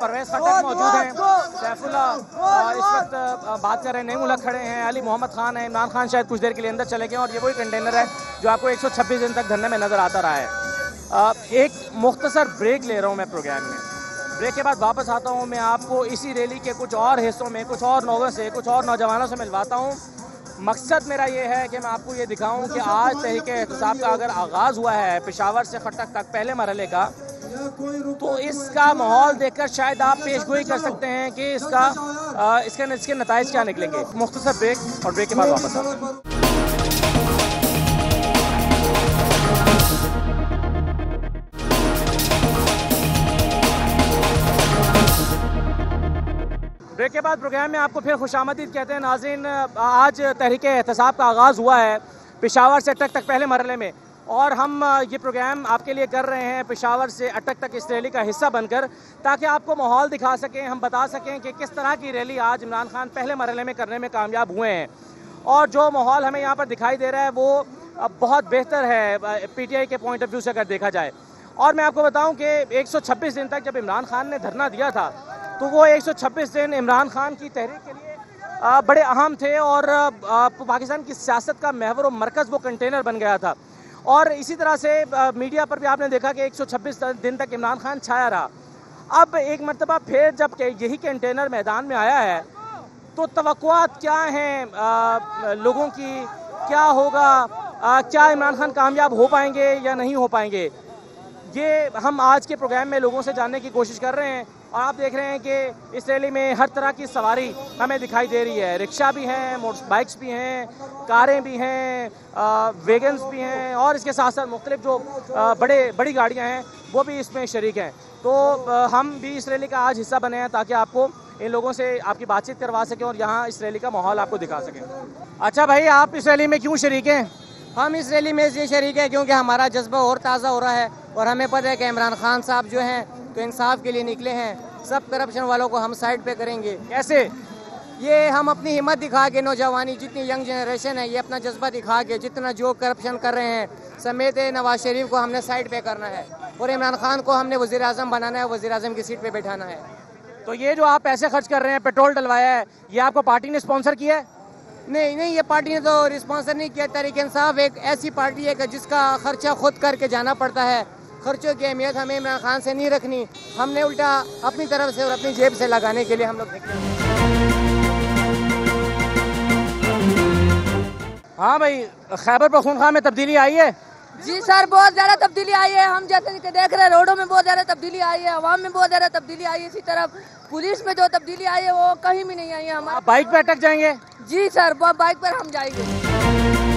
پرویز خٹک موجود ہیں سیف اللہ اس وقت بات کر رہے ہیں نئی ملک کھڑے ہیں علی محمد خان ہیں عمران خان شاید کچھ دیر کے لیے اندر چلے گئے اور یہ وہی کنٹینر ہے جو آپ کو ایک سو چھبیس دن تک دھرنے میں نظر آتا رہا ہے۔ ایک مختصر بریک لے رہا ہوں میں پروگرام میں۔ بریک کے بعد واپس آتا ہوں میں آپ کو اسی ریلی کے کچھ اور حصوں میں کچھ اور لوگوں سے کچھ اور نوجوانوں سے ملواتا ہوں۔ مقصد میرا یہ ہے کہ میں آپ کو یہ دکھاؤں کہ آج تحریک احتساب کا اگر آغاز ہوا ہے، پشاور سے خٹک تک پہلے مرحلے کا، تو اس کا ماحول دیکھ کر شاید آپ پیش گوئی کر سکتے ہیں کہ اس کا اس کے اس کے نتائج کیا نکلیں گے۔ مختصر بریک اور بریک کے بعد واپس آتا بریک کے بعد پروگرام میں آپ کو پھر خوش آمدید کہتے ہیں، ناظرین، آج تحریک احتساب کا آغاز ہوا ہے پشاور سے اٹک تک پہلے مرحلے میں اور ہم یہ پروگرام آپ کے لیے کر رہے ہیں پشاور سے اٹک تک اس ریلی کا حصہ بن کر تاکہ آپ کو ماحول دکھا سکیں، ہم بتا سکیں کہ کس طرح کی ریلی آج عمران خان پہلے مرحلے میں کرنے میں کامیاب ہوئے ہیں۔ اور جو ماحول ہمیں یہاں پر دکھائی دے رہا ہے، وہ بہت بہتر ہے، پی ٹی آئی کے پوائنٹ آف ویو سے اگر دیکھا جائے۔ اور میں آپ کو بتاؤں کہ ایک سو چھبیس دن تک جب عمران خان نے دھرنا دیا تھا تو وہ ایک سو چھبیس دن عمران خان کی تحریک کے لیے بڑے اہم تھے اور پاکستان کی سیاست کا محور و مرکز وہ کنٹینر بن گیا تھا۔ اور اسی طرح سے میڈیا پر بھی آپ نے دیکھا کہ ایک سو چھبیس دن تک عمران خان چھایا رہا۔ اب ایک مرتبہ پھر جبکہ یہی کنٹینر میدان میں آیا ہے، تو توقعات کیا ہیں؟ لوگوں کی کیا ہوگا؟ کیا عمران خان کامیاب ہو پائیں گے یا نہیں ہو پائیں گے؟ یہ ہم آج کے پروگرام میں لوگوں سے جاننے کی کوشش کر رہے ہیں۔ اور آپ دیکھ رہے ہیں کہ اس ریلی میں ہر طرح کی سواری ہمیں دکھائی دے رہی ہے۔ رکشہ بھی ہیں، موٹر بائکس بھی ہیں، کاریں بھی ہیں ویگنز بھی ہیں اور اس کے ساتھ ساتھ مختلف جو بڑے، بڑی گاڑیاں ہیں، وہ بھی اس میں شریک ہیں۔ تو ہم بھی اس ریلی کا آج حصہ بنے ہیں تاکہ آپ کو ان لوگوں سے آپ کی بات چیت کروا سکیں اور یہاں اس ریلی کا ماحول آپ کو دکھا سکیں۔ اچھا بھائی، آپ اس ریلی میں کیوں شریک ہیں؟ ہم اس ریلی میں اس لیے شریک ہیں کیونکہ ہمارا جذبہ اور تازہ ہو رہا ہے اور ہمیں پتہ ہے کہ عمران خان صاحب جو ہیں تو انصاف کے لیے نکلے ہیں۔ سب کرپشن والوں کو ہم سائڈ پہ کریں گے۔ کیسے؟ یہ ہم اپنی ہمت دکھا کے نوجوانی جتنی ینگ جنریشن ہے، یہ اپنا جذبہ دکھا کے جتنا جو کرپشن کر رہے ہیں، سمیت نواز شریف کو ہم نے سائڈ پہ کرنا ہے۔ اور عمران خان کو ہم نے وزیر اعظم بنانا ہے، وزیر اعظم کی سیٹ پہ بیٹھانا ہے۔ تو یہ جو آپ پیسے خرچ کر رہے ہیں، پیٹرول ڈلوایا ہے، یہ آپ کو پارٹی نے اسپانسر کیا ہے؟ نہیں نہیں، یہ پارٹی نے تو رسپانسر نہیں کیا۔ تحریک انصاف ایک ایسی پارٹی ہے کہ جس کا خرچہ خود کر کے جانا پڑتا ہے۔ خرچوں کی اہمیت ہمیں عمران خان سے نہیں رکھنی۔ ہم نے الٹا اپنی طرف سے اور اپنی جیب سے لگانے کے لیے ہم لوگ ہاں بھائی خیبر پختونخوا میں تبدیلی آئی ہے؟ جی سر بہت زیادہ تبدیلی آئی ہے۔ ہم جیسے کہ دیکھ رہے ہیں روڈوں میں بہت زیادہ تبدیلی آئی ہے عوام میں بہت زیادہ تبدیلی آئی ہے۔ اسی طرف پولیس میں جو تبدیلی آئی ہے وہ کہیں بھی نہیں آئی ہے۔ ہمارے بائک پہ اٹک جائیں گے؟ جی سر بائک پر ہم جائیں گے۔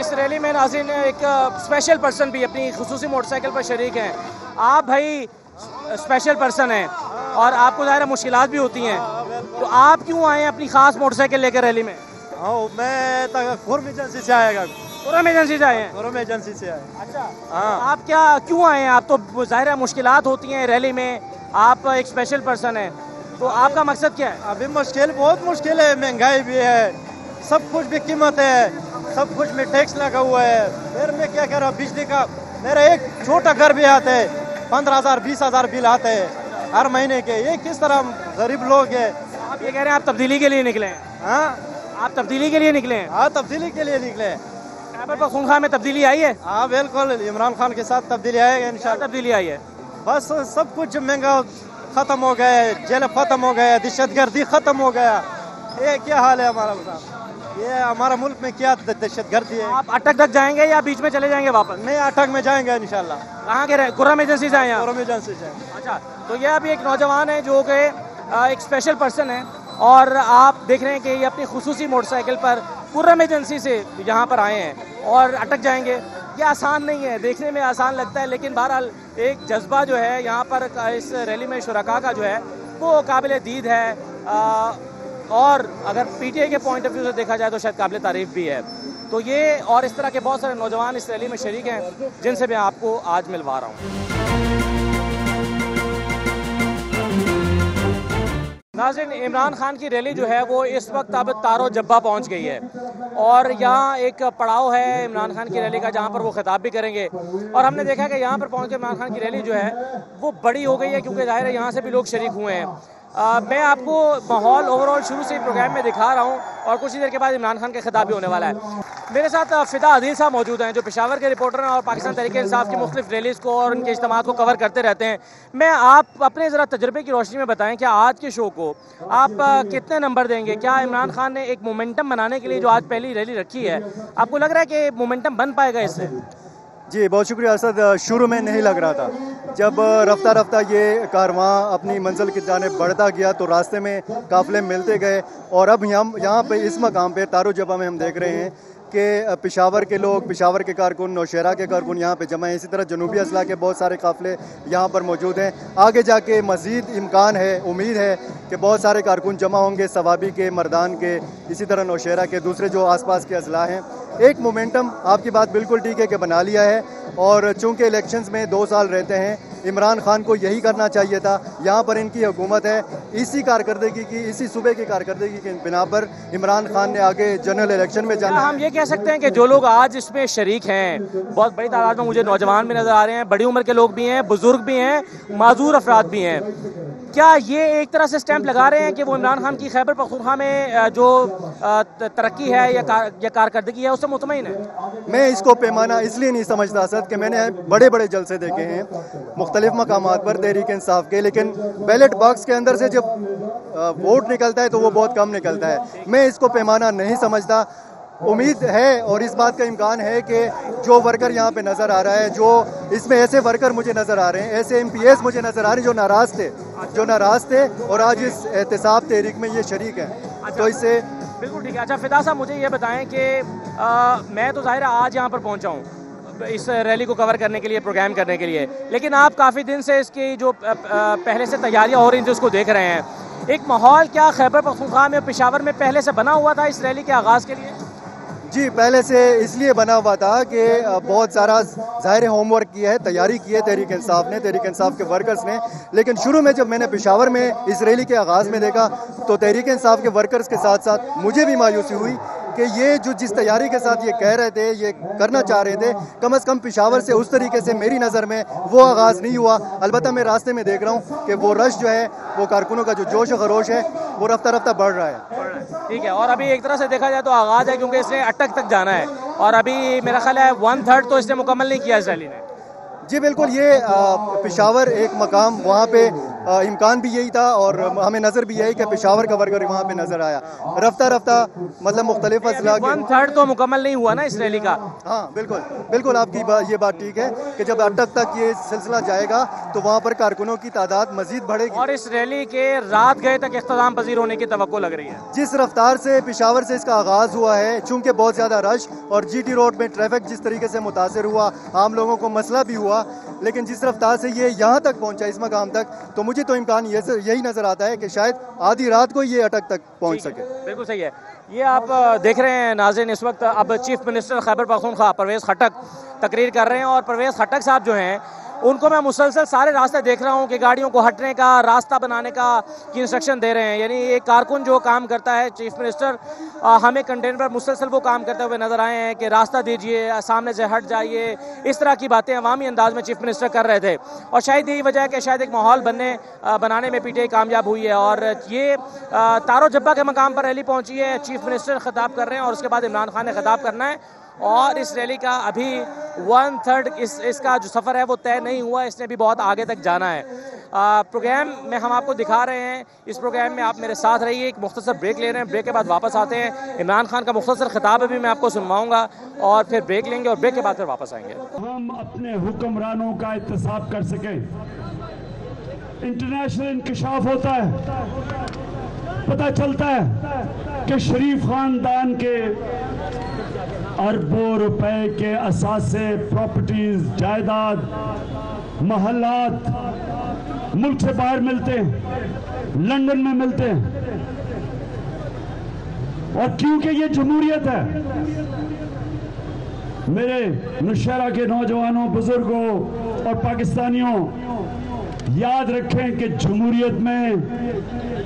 اس ریلی میں ناظرین ایک اسپیشل پرسن بھی اپنی خصوصی موٹر سائیکل پر شریک ہیں۔ آپ بھائی اسپیشل پرسن ہیں اور آپ کو ظاہر مشکلات بھی ہوتی ہیں۔ تو آپ کیوں آئے ہیں اپنی خاص موٹر سائیکل لے کر ریلی میں؟ میں خورم ایجنسی سے آئے گا۔ خورم ایجنسی سے آئے ہیں؟ خورم ایجنسی سے آئے۔ اچھا۔ آپ کیا کیوں آئے ہیں؟ آپ تو ظاہر مشکلات ہوتی ہیں ریلی میں۔ آپ ایک اسپیشل پرسن ہیں۔ تو آپ کا مقصد کیا ہے؟ ابھی مشکل بہت مشکل ہے مہنگائی بھی ہے سب کچھ بھی قیمت ہے۔ سب کچھ میں ٹیکس لگا ہوا ہے۔ پھر میں کیا کر رہا ہوں؟ بجلی کا میرا ایک چھوٹا گھر بھی آتا ہے۔ پندرہ ہزار بیس ہزار بل آتے ہیں ہر مہینے کے۔ یہ کس طرح غریب لوگ ہیں؟ آپ یہ کہہ رہے ہیں آپ تبدیلی کے لیے نکلے ہیں۔ ہاں؟ آپ تبدیلی کے لیے نکلے ہیں۔ ہاں تبدیلی کے لیے نکلے خیبر پختونخوا میں تبدیلی آئی ہے؟ ہاں بالکل۔ عمران خان کے ساتھ تبدیلی آئے گا انشاءاللہ۔ تبدیلی آئی ہے؟ بس سب کچھ مہنگا ختم ہو گیا ہے۔ جیل ختم ہو گیا دہشت گردی ختم ہو گیا یہ کیا حال ہے ہمارا یہ ہمارا ملک میں کیا دہشت گردی ہے؟ آپ اٹک تک جائیں گے یا بیچ میں چلے جائیں گے واپس؟ نہیں اٹک میں جائیں گے انشاءاللہ۔ کہاں کے رہے گرم ایجنسی سے آئے ہیں گرم ایجنسی سے اچھا تو یہ ابھی ایک نوجوان ہے جو کہ ایک اسپیشل پرسن ہے اور آپ دیکھ رہے ہیں کہ یہ اپنی خصوصی موٹر سائیکل پر کرم ایجنسی سے یہاں پر آئے ہیں اور اٹک جائیں گے۔ یہ آسان نہیں ہے دیکھنے میں آسان لگتا ہے لیکن بہرحال ایک جذبہ جو ہے یہاں پر اس ریلی میں شرکا کا جو ہے وہ قابل دید ہے۔ اور اگر پی ٹی آئی کے پوائنٹ آف ویو سے دیکھا جائے تو شاید قابل تعریف بھی ہے۔ تو یہ اور اس طرح کے بہت سارے نوجوان اس ریلی میں شریک ہیں، جن سے میں آپ کو آج ملوا رہا ہوں۔ ناظرین، عمران خان کی ریلی جو ہے وہ اس وقت اب تارو جبا پہنچ گئی ہے۔ اور یہاں ایک پڑاؤ ہے عمران خان کی ریلی کا، جہاں پر وہ خطاب بھی کریں گے۔ اور ہم نے دیکھا کہ یہاں پر پہنچ کے عمران خان کی ریلی جو ہے وہ بڑی ہو گئی ہے، کیونکہ ظاہر ہے یہاں سے بھی لوگ شریک ہوئے ہیں۔ میں آپ کو ماحول اوور آل شروع سے پروگرام میں دکھا رہا ہوں اور کچھ ہی دیر کے بعد عمران خان کا خطاب بھی ہونے والا ہے۔ میرے ساتھ فدا عدیل صاحب موجود ہیں جو پشاور کے رپورٹر ہیں اور پاکستان تحریک انصاف کی مختلف ریلیز کو اور ان کے اجتماعات کو کور کرتے رہتے ہیں۔ میں آپ اپنے ذرا تجربے کی روشنی میں بتائیں کہ آج کے شو کو آپ کتنے نمبر دیں گے؟ کیا عمران خان نے ایک مومنٹم بنانے کے لیے جو آج پہلی ریلی رکھی ہے، آپ کو لگ رہا ہے کہ مومنٹم بن پائے گا اس سے؟ جی بہت شکریہ اسد شروع میں نہیں لگ رہا تھا۔ جب رفتہ رفتہ یہ کارواں اپنی منزل کی جانب بڑھتا گیا تو راستے میں قافلے ملتے گئے۔ اور اب ہم یہاں پہ اس مقام پہ تارو جبہ میں ہم دیکھ رہے ہیں کہ پشاور کے لوگ، پشاور کے کارکن، نوشہرہ کے کارکن یہاں پہ جمع ہیں۔ اسی طرح جنوبی اضلاع کے بہت سارے قافلے یہاں پر موجود ہیں۔ آگے جا کے مزید امکان ہے، امید ہے کہ بہت سارے کارکن جمع ہوں گے، ثوابی کے، مردان کے، اسی طرح نوشہرہ کے، دوسرے جو آس پاس کے اضلاع ہیں۔ ایک مومنٹم آپ کی بات بالکل ٹھیک ہے کہ بنا لیا ہے اور چونکہ الیکشنز میں دو سال رہتے ہیں عمران خان کو یہی کرنا چاہیے تھا۔ یہاں پر ان کی حکومت ہے اسی کارکردگی کی اسی صوبے کی کارکردگی کے بنا پر عمران خان نے آگے جنرل الیکشن میں جانا۔ ہم یہ کہہ سکتے ہیں کہ جو لوگ آج اس میں شریک ہیں بہت بڑی تعداد میں مجھے نوجوان بھی نظر آ رہے ہیں بڑی عمر کے لوگ بھی ہیں بزرگ بھی ہیں معذور افراد بھی ہیں۔ کیا یہ ایک طرح سے سٹیمپ لگا رہے ہیں کہ وہ عمران خان کی خیبر پختونخوا میں جو ترقی ہے یا کارکردگی ہے اس سے مطمئن ہے میں اس کو پیمانہ اس لیے نہیں سمجھتا سر کہ میں نے بڑے بڑے جلسے دیکھے ہیں۔ مختلف مقامات پر تحریک انصاف کے، لیکن بیلٹ باکس کے اندر سے جب ووٹ نکلتا ہے تو وہ بہت کم نکلتا ہے۔ میں اس کو پیمانہ نہیں سمجھتا۔ امید ہے اور اس بات کا امکان ہے کہ جو ورکر یہاں پہ نظر آ رہا ہے، جو اس میں ایسے ورکر مجھے نظر آ رہے ہیں، ایسے ایم پی ایس مجھے نظر آ رہے ہیں جو ناراض تھے، جو ناراض تھے اور آج اس احتساب تحریک میں یہ شریک ہیں۔ تو اس سے بالکل ٹھیک ہے۔ اچھا فدا صاحب، مجھے یہ بتائیں کہ میں تو ظاہر آج یہاں پر پہنچا ہوں۔ اس ریلی کو کور کرنے کے لیے، پروگرام کرنے کے لیے۔ لیکن آپ کافی دن سے اس کی جو پہلے سے تیاریاں ہو رہی تھیں اس کو دیکھ رہے ہیں۔ ایک ماحول، کیا خیبر پختونخوا میں پشاور میں پہلے سے بنا ہوا تھا اس ریلی کے آغاز کے لیے؟ جی پہلے سے اس لیے بنا ہوا تھا کہ بہت سارا ظاہر ہوم ورک کیا ہے تیاری کی ہے تحریک انصاف نے، تحریک انصاف کے ورکرز نے۔ لیکن شروع میں جب میں نے پشاور میں اس ریلی کے آغاز میں دیکھا تو تحریک انصاف کے ورکرز کے ساتھ ساتھ مجھے بھی مایوسی ہوئی۔ کہ یہ جو جس تیاری کے ساتھ یہ کہہ رہے تھے یہ کرنا چاہ رہے تھے کم از کم پشاور سے اس طریقے سے میری نظر میں وہ آغاز نہیں ہوا۔ البتہ میں راستے میں دیکھ رہا ہوں کہ وہ رش جو ہے وہ کارکنوں کا جو جوش و خروش ہے وہ رفتہ رفتہ بڑھ رہا ہے۔ ٹھیک ہے اور ابھی ایک طرح سے دیکھا جائے تو آغاز ہے کیونکہ اس نے اٹک تک جانا ہے۔ اور ابھی میرا خیال ہے ون تھرڈ تو اس نے مکمل نہیں کیا اس ریلی نے جی بالکل یہ پشاور ایک مقام وہاں پہ امکان بھی یہی تھا اور ہمیں نظر بھی یہی کہ پشاور کا ورکر وہاں پہ نظر آیا۔ رفتہ رفتہ مطلب مختلف اضلاع ون تھرڈ تو مکمل نہیں ہوا نا اس ریلی کا۔ ہاں بالکل بالکل آپ کی یہ بات ٹھیک ہے کہ جب اٹک تک یہ سلسلہ جائے گا تو وہاں پر کارکنوں کی تعداد مزید بڑھے گی۔ اور اس ریلی کے رات گئے تک اختتام پذیر ہونے کی توقع لگ رہی ہے۔ جس رفتار سے پشاور سے اس کا آغاز ہوا ہے چونکہ بہت زیادہ رش اور جی ٹی روڈ میں ٹریفک جس طریقے سے متاثر ہوا عام لوگوں کو مسئلہ بھی ہوا لیکن جس رفتار سے یہ یہاں تک پہنچا اس مقام تک تو مجھے تو امکان یہی نظر آتا ہے کہ شاید آدھی رات کو یہ اٹک تک پہنچ سکے۔ بالکل صحیح ہے۔ یہ آپ دیکھ رہے ہیں ناظرین اس وقت اب چیف منسٹر خیبر پختونخوا پرویز خٹک تقریر کر رہے ہیں اور پرویز خٹک صاحب جو ہیں ان کو میں مسلسل سارے راستے دیکھ رہا ہوں کہ گاڑیوں کو ہٹنے کا، راستہ بنانے کا کی انسٹرکشن دے رہے ہیں۔ یعنی ایک کارکن جو کام کرتا ہے، چیف منسٹر ہمیں کنٹینر پر مسلسل وہ کام کرتے ہوئے نظر آئے ہیں کہ راستہ دیجیے، سامنے سے ہٹ جائیے۔ اس طرح کی باتیں عوامی انداز میں چیف منسٹر کر رہے تھے۔ اور شاید یہی وجہ ہے کہ شاید ایک ماحول بننے بنانے میں پی ٹی آئی کامیاب ہوئی ہے۔ اور یہ تارو جبا کے مقام پر ریلی پہنچی ہے۔ چیف منسٹر خطاب کر رہے ہیں اور اس کے بعد عمران خان نے خطاب کرنا ہے۔ اور اس ریلی کا ابھی ون تھرڈ اس اس کا جو سفر ہے وہ طے نہیں ہوا، اس نے بھی بہت آگے تک جانا ہے۔ پروگرام میں ہم آپ کو دکھا رہے ہیں۔ اس پروگرام میں آپ میرے ساتھ رہیے، ایک مختصر بریک لے رہے ہیں۔ بریک کے بعد واپس آتے ہیں۔ عمران خان کا مختصر خطاب بھی میں آپ کو سنواؤں گا اور پھر بریک لیں گے اور بریک کے بعد پھر واپس آئیں گے۔ ہم اپنے حکمرانوں کا احتساب کر سکیں۔ انٹرنیشنل انکشاف ہوتا ہے۔ پتہ چلتا ہے کہ شریف خاندان کے اربوں روپے کے اثاثے پراپرٹیز جائیداد، محلات، ملک سے باہر ملتے ہیں، لندن میں ملتے ہیں۔ اور کیونکہ یہ جمہوریت ہے، میرے نشہرہ کے نوجوانوں، بزرگوں اور پاکستانیوں، یاد رکھیں کہ جمہوریت میں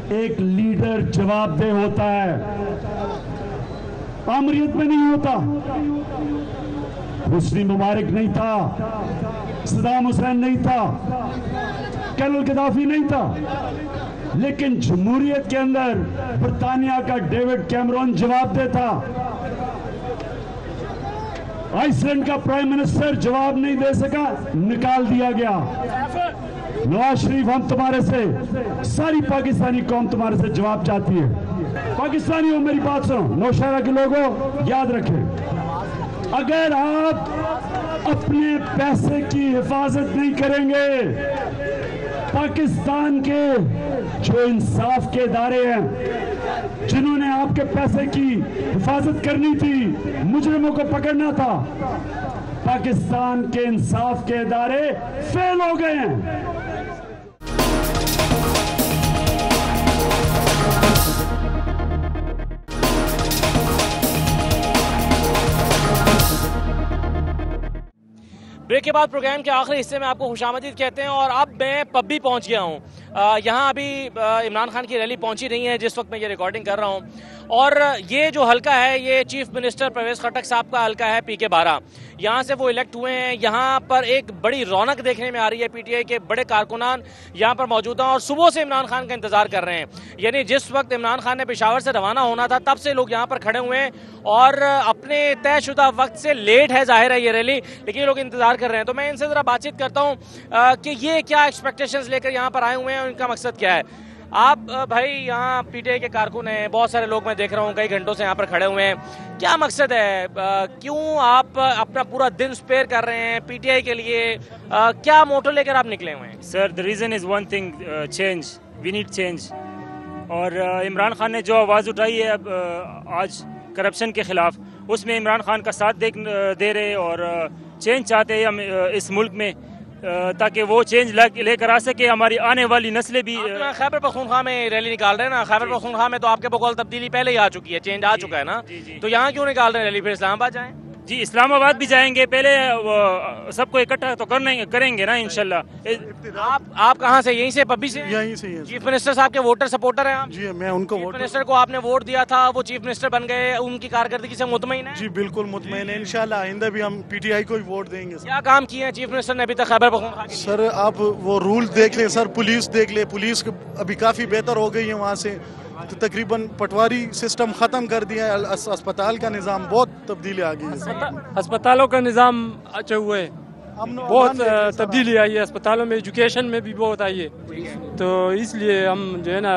ایک لیڈر جواب دہ ہوتا ہے۔ آمریت میں نہیں ہوتا۔ حسنی مبارک نہیں تھا۔ صدام حسین نہیں تھا۔ کیل القدافی نہیں تھا۔ لیکن جمہوریت کے اندر برطانیہ کا ڈیوڈ کیمرون جواب دے تھا آئس لینڈ کا پرائم منسٹر جواب نہیں دے سکا، نکال دیا گیا۔ نواز شریف ہم تمہارے سے، ساری پاکستانی قوم تمہارے سے جواب چاہتی ہے۔ پاکستانیوں میری بات سنو نوشہرہ کے لوگوں، یاد رکھیں، اگر آپ اپنے پیسے کی حفاظت نہیں کریں گے، پاکستان کے جو انصاف کے ادارے ہیں، جنہوں نے آپ کے پیسے کی حفاظت کرنی تھی، مجرموں کو پکڑنا تھا، پاکستان کے انصاف کے ادارے فیل ہو گئے ہیں۔ بریک کے بعد پروگرام کے آخری حصے میں آپ کو خوش آمدید کہتے ہیں اور اب میں پبی پہنچ گیا ہوں۔ یہاں ابھی عمران خان کی ریلی پہنچی نہیں ہے، جس وقت میں یہ ریکارڈنگ کر رہا ہوں۔ اور یہ جو حلقہ ہے، یہ چیف منسٹر پرویز خٹک صاحب کا حلقہ ہے پی کے بارہ۔ یہاں سے وہ الیکٹ ہوئے ہیں۔ یہاں پر ایک بڑی رونق دیکھنے میں آ رہی ہے پی ٹی آئی کے۔ بڑے کارکنان یہاں پر موجود ہیں اور صبح سے عمران خان کا انتظار کر رہے ہیں۔ یعنی جس وقت عمران خان نے پشاور سے روانہ ہونا تھا، تب سے لوگ یہاں پر کھڑے ہوئے ہیں اور اپنے طے شدہ وقت سے لیٹ ہے ظاہر ہے یہ ریلی لیکن یہ لوگ انتظار کر رہے ہیں۔ تو میں ان سے ذرا بات چیت کرتا ہوں کہ یہ کیا ایکسپیکٹیشنز لے کر یہاں پر آئے ہوئے ہیں اور ان کا مقصد کیا ہے؟ آپ بھائی یہاں پی ٹی آئی کے کارکن ہیں، بہت سارے لوگ میں دیکھ رہا ہوں، کئی گھنٹوں سے یہاں پر کھڑے ہوئے ہیں۔ کیا مقصد ہے؟ کیوں آپ اپنا پورا دن سپیر کر رہے ہیں پی ٹی آئی کے لیے؟ کیا موٹو لے کر آپ نکلے ہوئے ہیں؟ Sir the reason is one thing change we need change اور عمران خان نے جو آواز اٹھائی ہے آج کرپشن کے خلاف، اس میں عمران خان کا ساتھ دے رہے اور چینج چاہتے ہیں ہم اس ملک میں۔ تاکہ وہ چینج لے کر آ سکے ہماری آنے والی نسلیں بھی خیبر پختونخوا میں ریلی نکال رہے ہیں نا خیبر پختونخوا جی، جی۔ میں تو آپ کے بقول تبدیلی پہلے ہی آ چکی ہے چینج آ جی، چکا ہے نا؟ تو یہاں کیوں نکال رہے ہیں ریلی؟ پھر اسلام آباد جائیں؟ جی اسلام آباد بھی جائیں گے پہلے سب کو اکٹھا تو کریں گے نا انشاءاللہ۔ آپ آپ کہاں سے؟ یہیں سے پبی سے؟ یہیں سے چیف منسٹر صاحب کے ووٹر سپورٹر ہیں جی میں ان کو چیف منسٹر کو آپ نے ووٹ دیا تھا وہ چیف منسٹر بن گئے ان کی کارکردگی سے مطمئن ہیں؟ جی بالکل مطمئن ہے انشاءاللہ آئندہ بھی ہم پی ٹی آئی کو ووٹ دیں گے۔ کیا کام کیے ہیں چیف منسٹر نے ابھی تک خیبر پختونخوا سر آپ وہ رول دیکھ لیں سر پولیس دیکھ لیں۔ پولیس ابھی کافی بہتر ہو گئی ہے وہاں سے۔ تو تقریباً پٹواری سسٹم ختم کر دیا ہے۔ اسپتال کا نظام بہت تبدیلی آ گئی ہے۔ اسپتالوں کا نظام اچھا ہوئے۔ بہت تبدیلی آئی ہے۔ اسپتالوں میں ایجوکیشن میں بھی بہت آئی ہے۔ تو اس لیے ہم جو ہے نا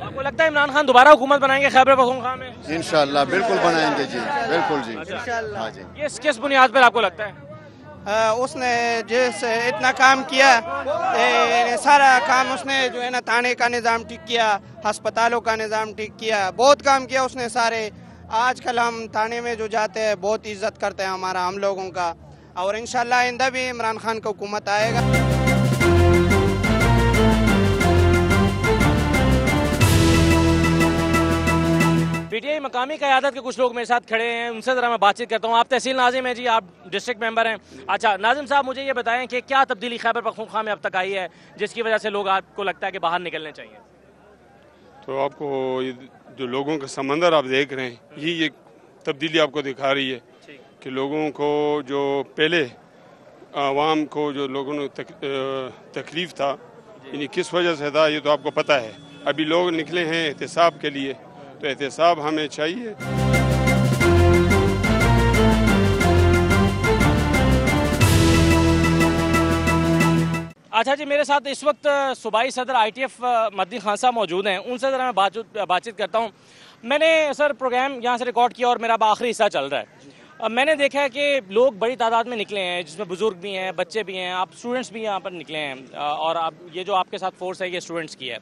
آپ کو لگتا ہے عمران خان دوبارہ حکومت بنائیں گے خیبر پختونخوا میں؟ انشاءاللہ بالکل بنائیں گے جی بالکل جی۔ انشاءاللہ۔ ہاں جی۔ یہ کس بنیاد پر آپ کو لگتا ہے؟ اس نے جس اتنا کام کیا سارا کام اس نے جو ہے نا تھانے کا نظام ٹھیک کیا، ہسپتالوں کا نظام ٹھیک کیا، بہت کام کیا اس نے سارے۔ آج کل ہم تھانے میں جو جاتے ہیں، بہت عزت کرتے ہیں ہمارا ہم لوگوں کا۔ اور انشاءاللہ آئندہ بھی عمران خان کا حکومت آئے گا۔ پی ٹی آئی مقامی قیادت کے کچھ لوگ میرے ساتھ کھڑے ہیں ان سے ذرا میں بات چیت کرتا ہوں۔ آپ تحصیل ناظم ہیں جی آپ ڈسٹرکٹ ممبر ہیں۔ اچھا ناظم صاحب مجھے یہ بتائیں کہ کیا تبدیلی خیبر پختونخوا میں اب تک آئی ہے جس کی وجہ سے لوگ آپ کو لگتا ہے کہ باہر نکلنے چاہیے؟ تو آپ کو جو لوگوں کا سمندر آپ دیکھ رہے ہیں یہ یہ تبدیلی آپ کو دکھا رہی ہے کہ لوگوں کو جو پہلے عوام کو جو لوگوں نے تکلیف تھا جی۔ یعنی کس وجہ سے تھا یہ تو آپ کو پتہ ہے۔ ابھی لوگ نکلے ہیں احتساب کے لیے۔ تو احتساب ہمیں چاہیے۔ اچھا جی میرے ساتھ اس وقت صوبائی صدر آئی ٹی ایف مدی خان صاحب موجود ہیں۔ ان سے ذرا میں بات چیت کرتا ہوں۔ میں نے سر پروگرام یہاں سے ریکارڈ کیا اور میرا اب آخری حصہ چل رہا ہے۔ میں نے دیکھا ہے کہ لوگ بڑی تعداد میں نکلے ہیں، جس میں بزرگ بھی ہیں، بچے بھی ہیں، آپ اسٹوڈنٹس بھی یہاں پر نکلے ہیں۔ اور آپ، یہ جو آپ کے ساتھ فورس ہے، یہ اسٹوڈنٹس کی ہے۔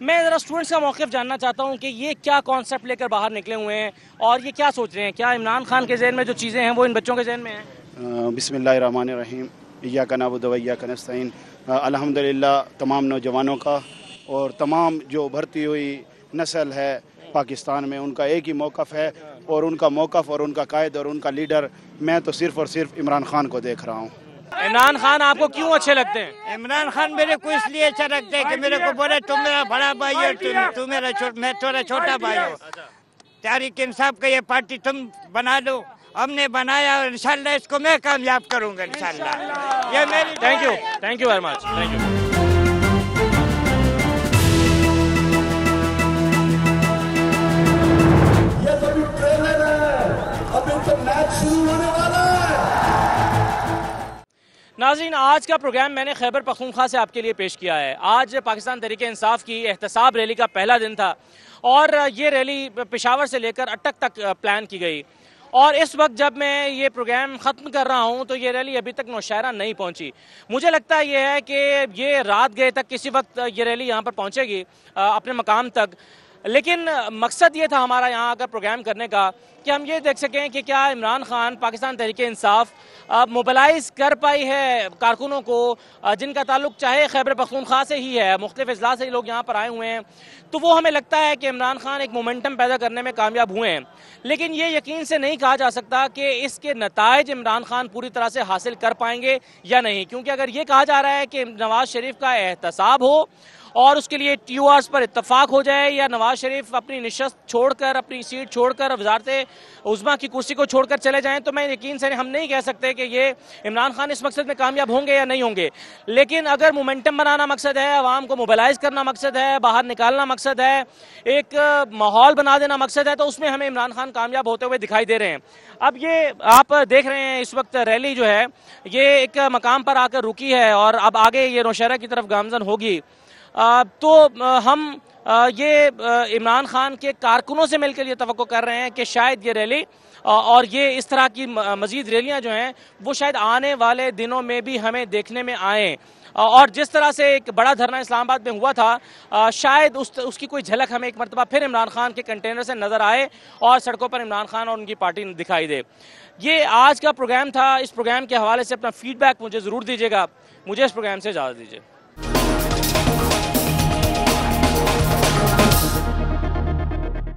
میں ذرا اسٹوڈنٹس کا موقف جاننا چاہتا ہوں کہ یہ کیا کانسیپٹ لے کر باہر نکلے ہوئے ہیں اور یہ کیا سوچ رہے ہیں؟ کیا عمران خان کے ذہن میں جو چیزیں ہیں وہ ان بچوں کے ذہن میں ہیں؟ بسم اللہ الرحمن الرحیم۔ یا کا ناب دویا کا نسعین الحمدللہ تمام نوجوانوں کا اور تمام جو بھرتی ہوئی نسل ہے پاکستان میں، ان کا ایک ہی موقف ہے اور ان کا موقف اور ان کا قائد اور ان کا لیڈر میں تو صرف اور صرف عمران خان کو دیکھ رہا ہوں۔ عمران خان آپ کو کیوں اچھے لگتے ہیں؟ عمران خان میرے کو اس لیے اچھا لگتے ہیں کہ میرے کو بولے تم میرا بڑا بھائی ہو تم میرا میں تھوڑا چھوٹا بھائی ہو تحریک انصاف کا یہ پارٹی تم بنا دو ہم نے بنایا اور انشاءاللہ اس کو میں کامیاب کروں گا انشاءاللہ۔ یہ میری thank you thank you very much thank you ناظرین، آج کا پروگرام میں نے خیبر پخونخوا سے آپ کے لیے پیش کیا ہے۔ آج پاکستان طریقہ انصاف کی احتساب ریلی کا پہلا دن تھا اور یہ ریلی پشاور سے لے کر اٹک تک پلان کی گئی۔ اور اس وقت جب میں یہ پروگرام ختم کر رہا ہوں تو یہ ریلی ابھی تک نوشہرہ نہیں پہنچی۔ مجھے لگتا یہ ہے کہ یہ رات گئے تک کسی وقت یہ ریلی یہاں پر پہنچے گی اپنے مقام تک۔ لیکن مقصد یہ تھا ہمارا یہاں آ کر پروگرام کرنے کا کہ ہم یہ دیکھ سکیں کہ کیا عمران خان پاکستان تحریک انصاف موبلائز کر پائی ہے کارکنوں کو، جن کا تعلق چاہے خیبر پختونخوا سے ہی ہے، مختلف اضلاع سے لوگ یہاں پر آئے ہوئے ہیں۔ تو وہ ہمیں لگتا ہے کہ عمران خان ایک مومنٹم پیدا کرنے میں کامیاب ہوئے ہیں۔ لیکن یہ یقین سے نہیں کہا جا سکتا کہ اس کے نتائج عمران خان پوری طرح سے حاصل کر پائیں گے یا نہیں۔ کیونکہ اگر یہ کہا جا رہا ہے کہ نواز شریف کا احتساب ہو اور اس کے لیے ٹی او آرز پر اتفاق ہو جائے یا نواز شریف اپنی نشست چھوڑ کر، اپنی سیٹ چھوڑ کر وزارت عظما کی کرسی کو چھوڑ کر چلے جائیں تو میں یقین سے ہم نہیں کہہ سکتے کہ یہ عمران خان اس مقصد میں کامیاب ہوں گے یا نہیں ہوں گے۔ لیکن اگر مومنٹم بنانا مقصد ہے، عوام کو موبلائز کرنا مقصد ہے، باہر نکالنا مقصد ہے، ایک ماحول بنا دینا مقصد ہے، تو اس میں ہمیں عمران خان کامیاب ہوتے ہوئے دکھائی دے رہے ہیں۔ اب یہ آپ دیکھ رہے ہیں اس وقت ریلی جو ہے، یہ ایک مقام پر آ کر رکی ہے اور اب آگے یہ نوشہرہ کی طرف گامزن ہوگی۔ تو ہم یہ عمران خان کے کارکنوں سے مل کر یہ توقع کر رہے ہیں کہ شاید یہ ریلی اور یہ اس طرح کی مزید ریلیاں جو ہیں، وہ شاید آنے والے دنوں میں بھی ہمیں دیکھنے میں آئیں۔ اور جس طرح سے ایک بڑا دھرنا اسلام آباد میں ہوا تھا شاید اس کی کوئی جھلک ہمیں ایک مرتبہ پھر عمران خان کے کنٹینر سے نظر آئے اور سڑکوں پر عمران خان اور ان کی پارٹی دکھائی دے۔ یہ آج کا پروگرام تھا، اس پروگرام کے حوالے سے اپنا فیڈ بیک مجھے ضرور دیجیے گا۔ مجھے اس پروگرام سے اجازت دیجیے۔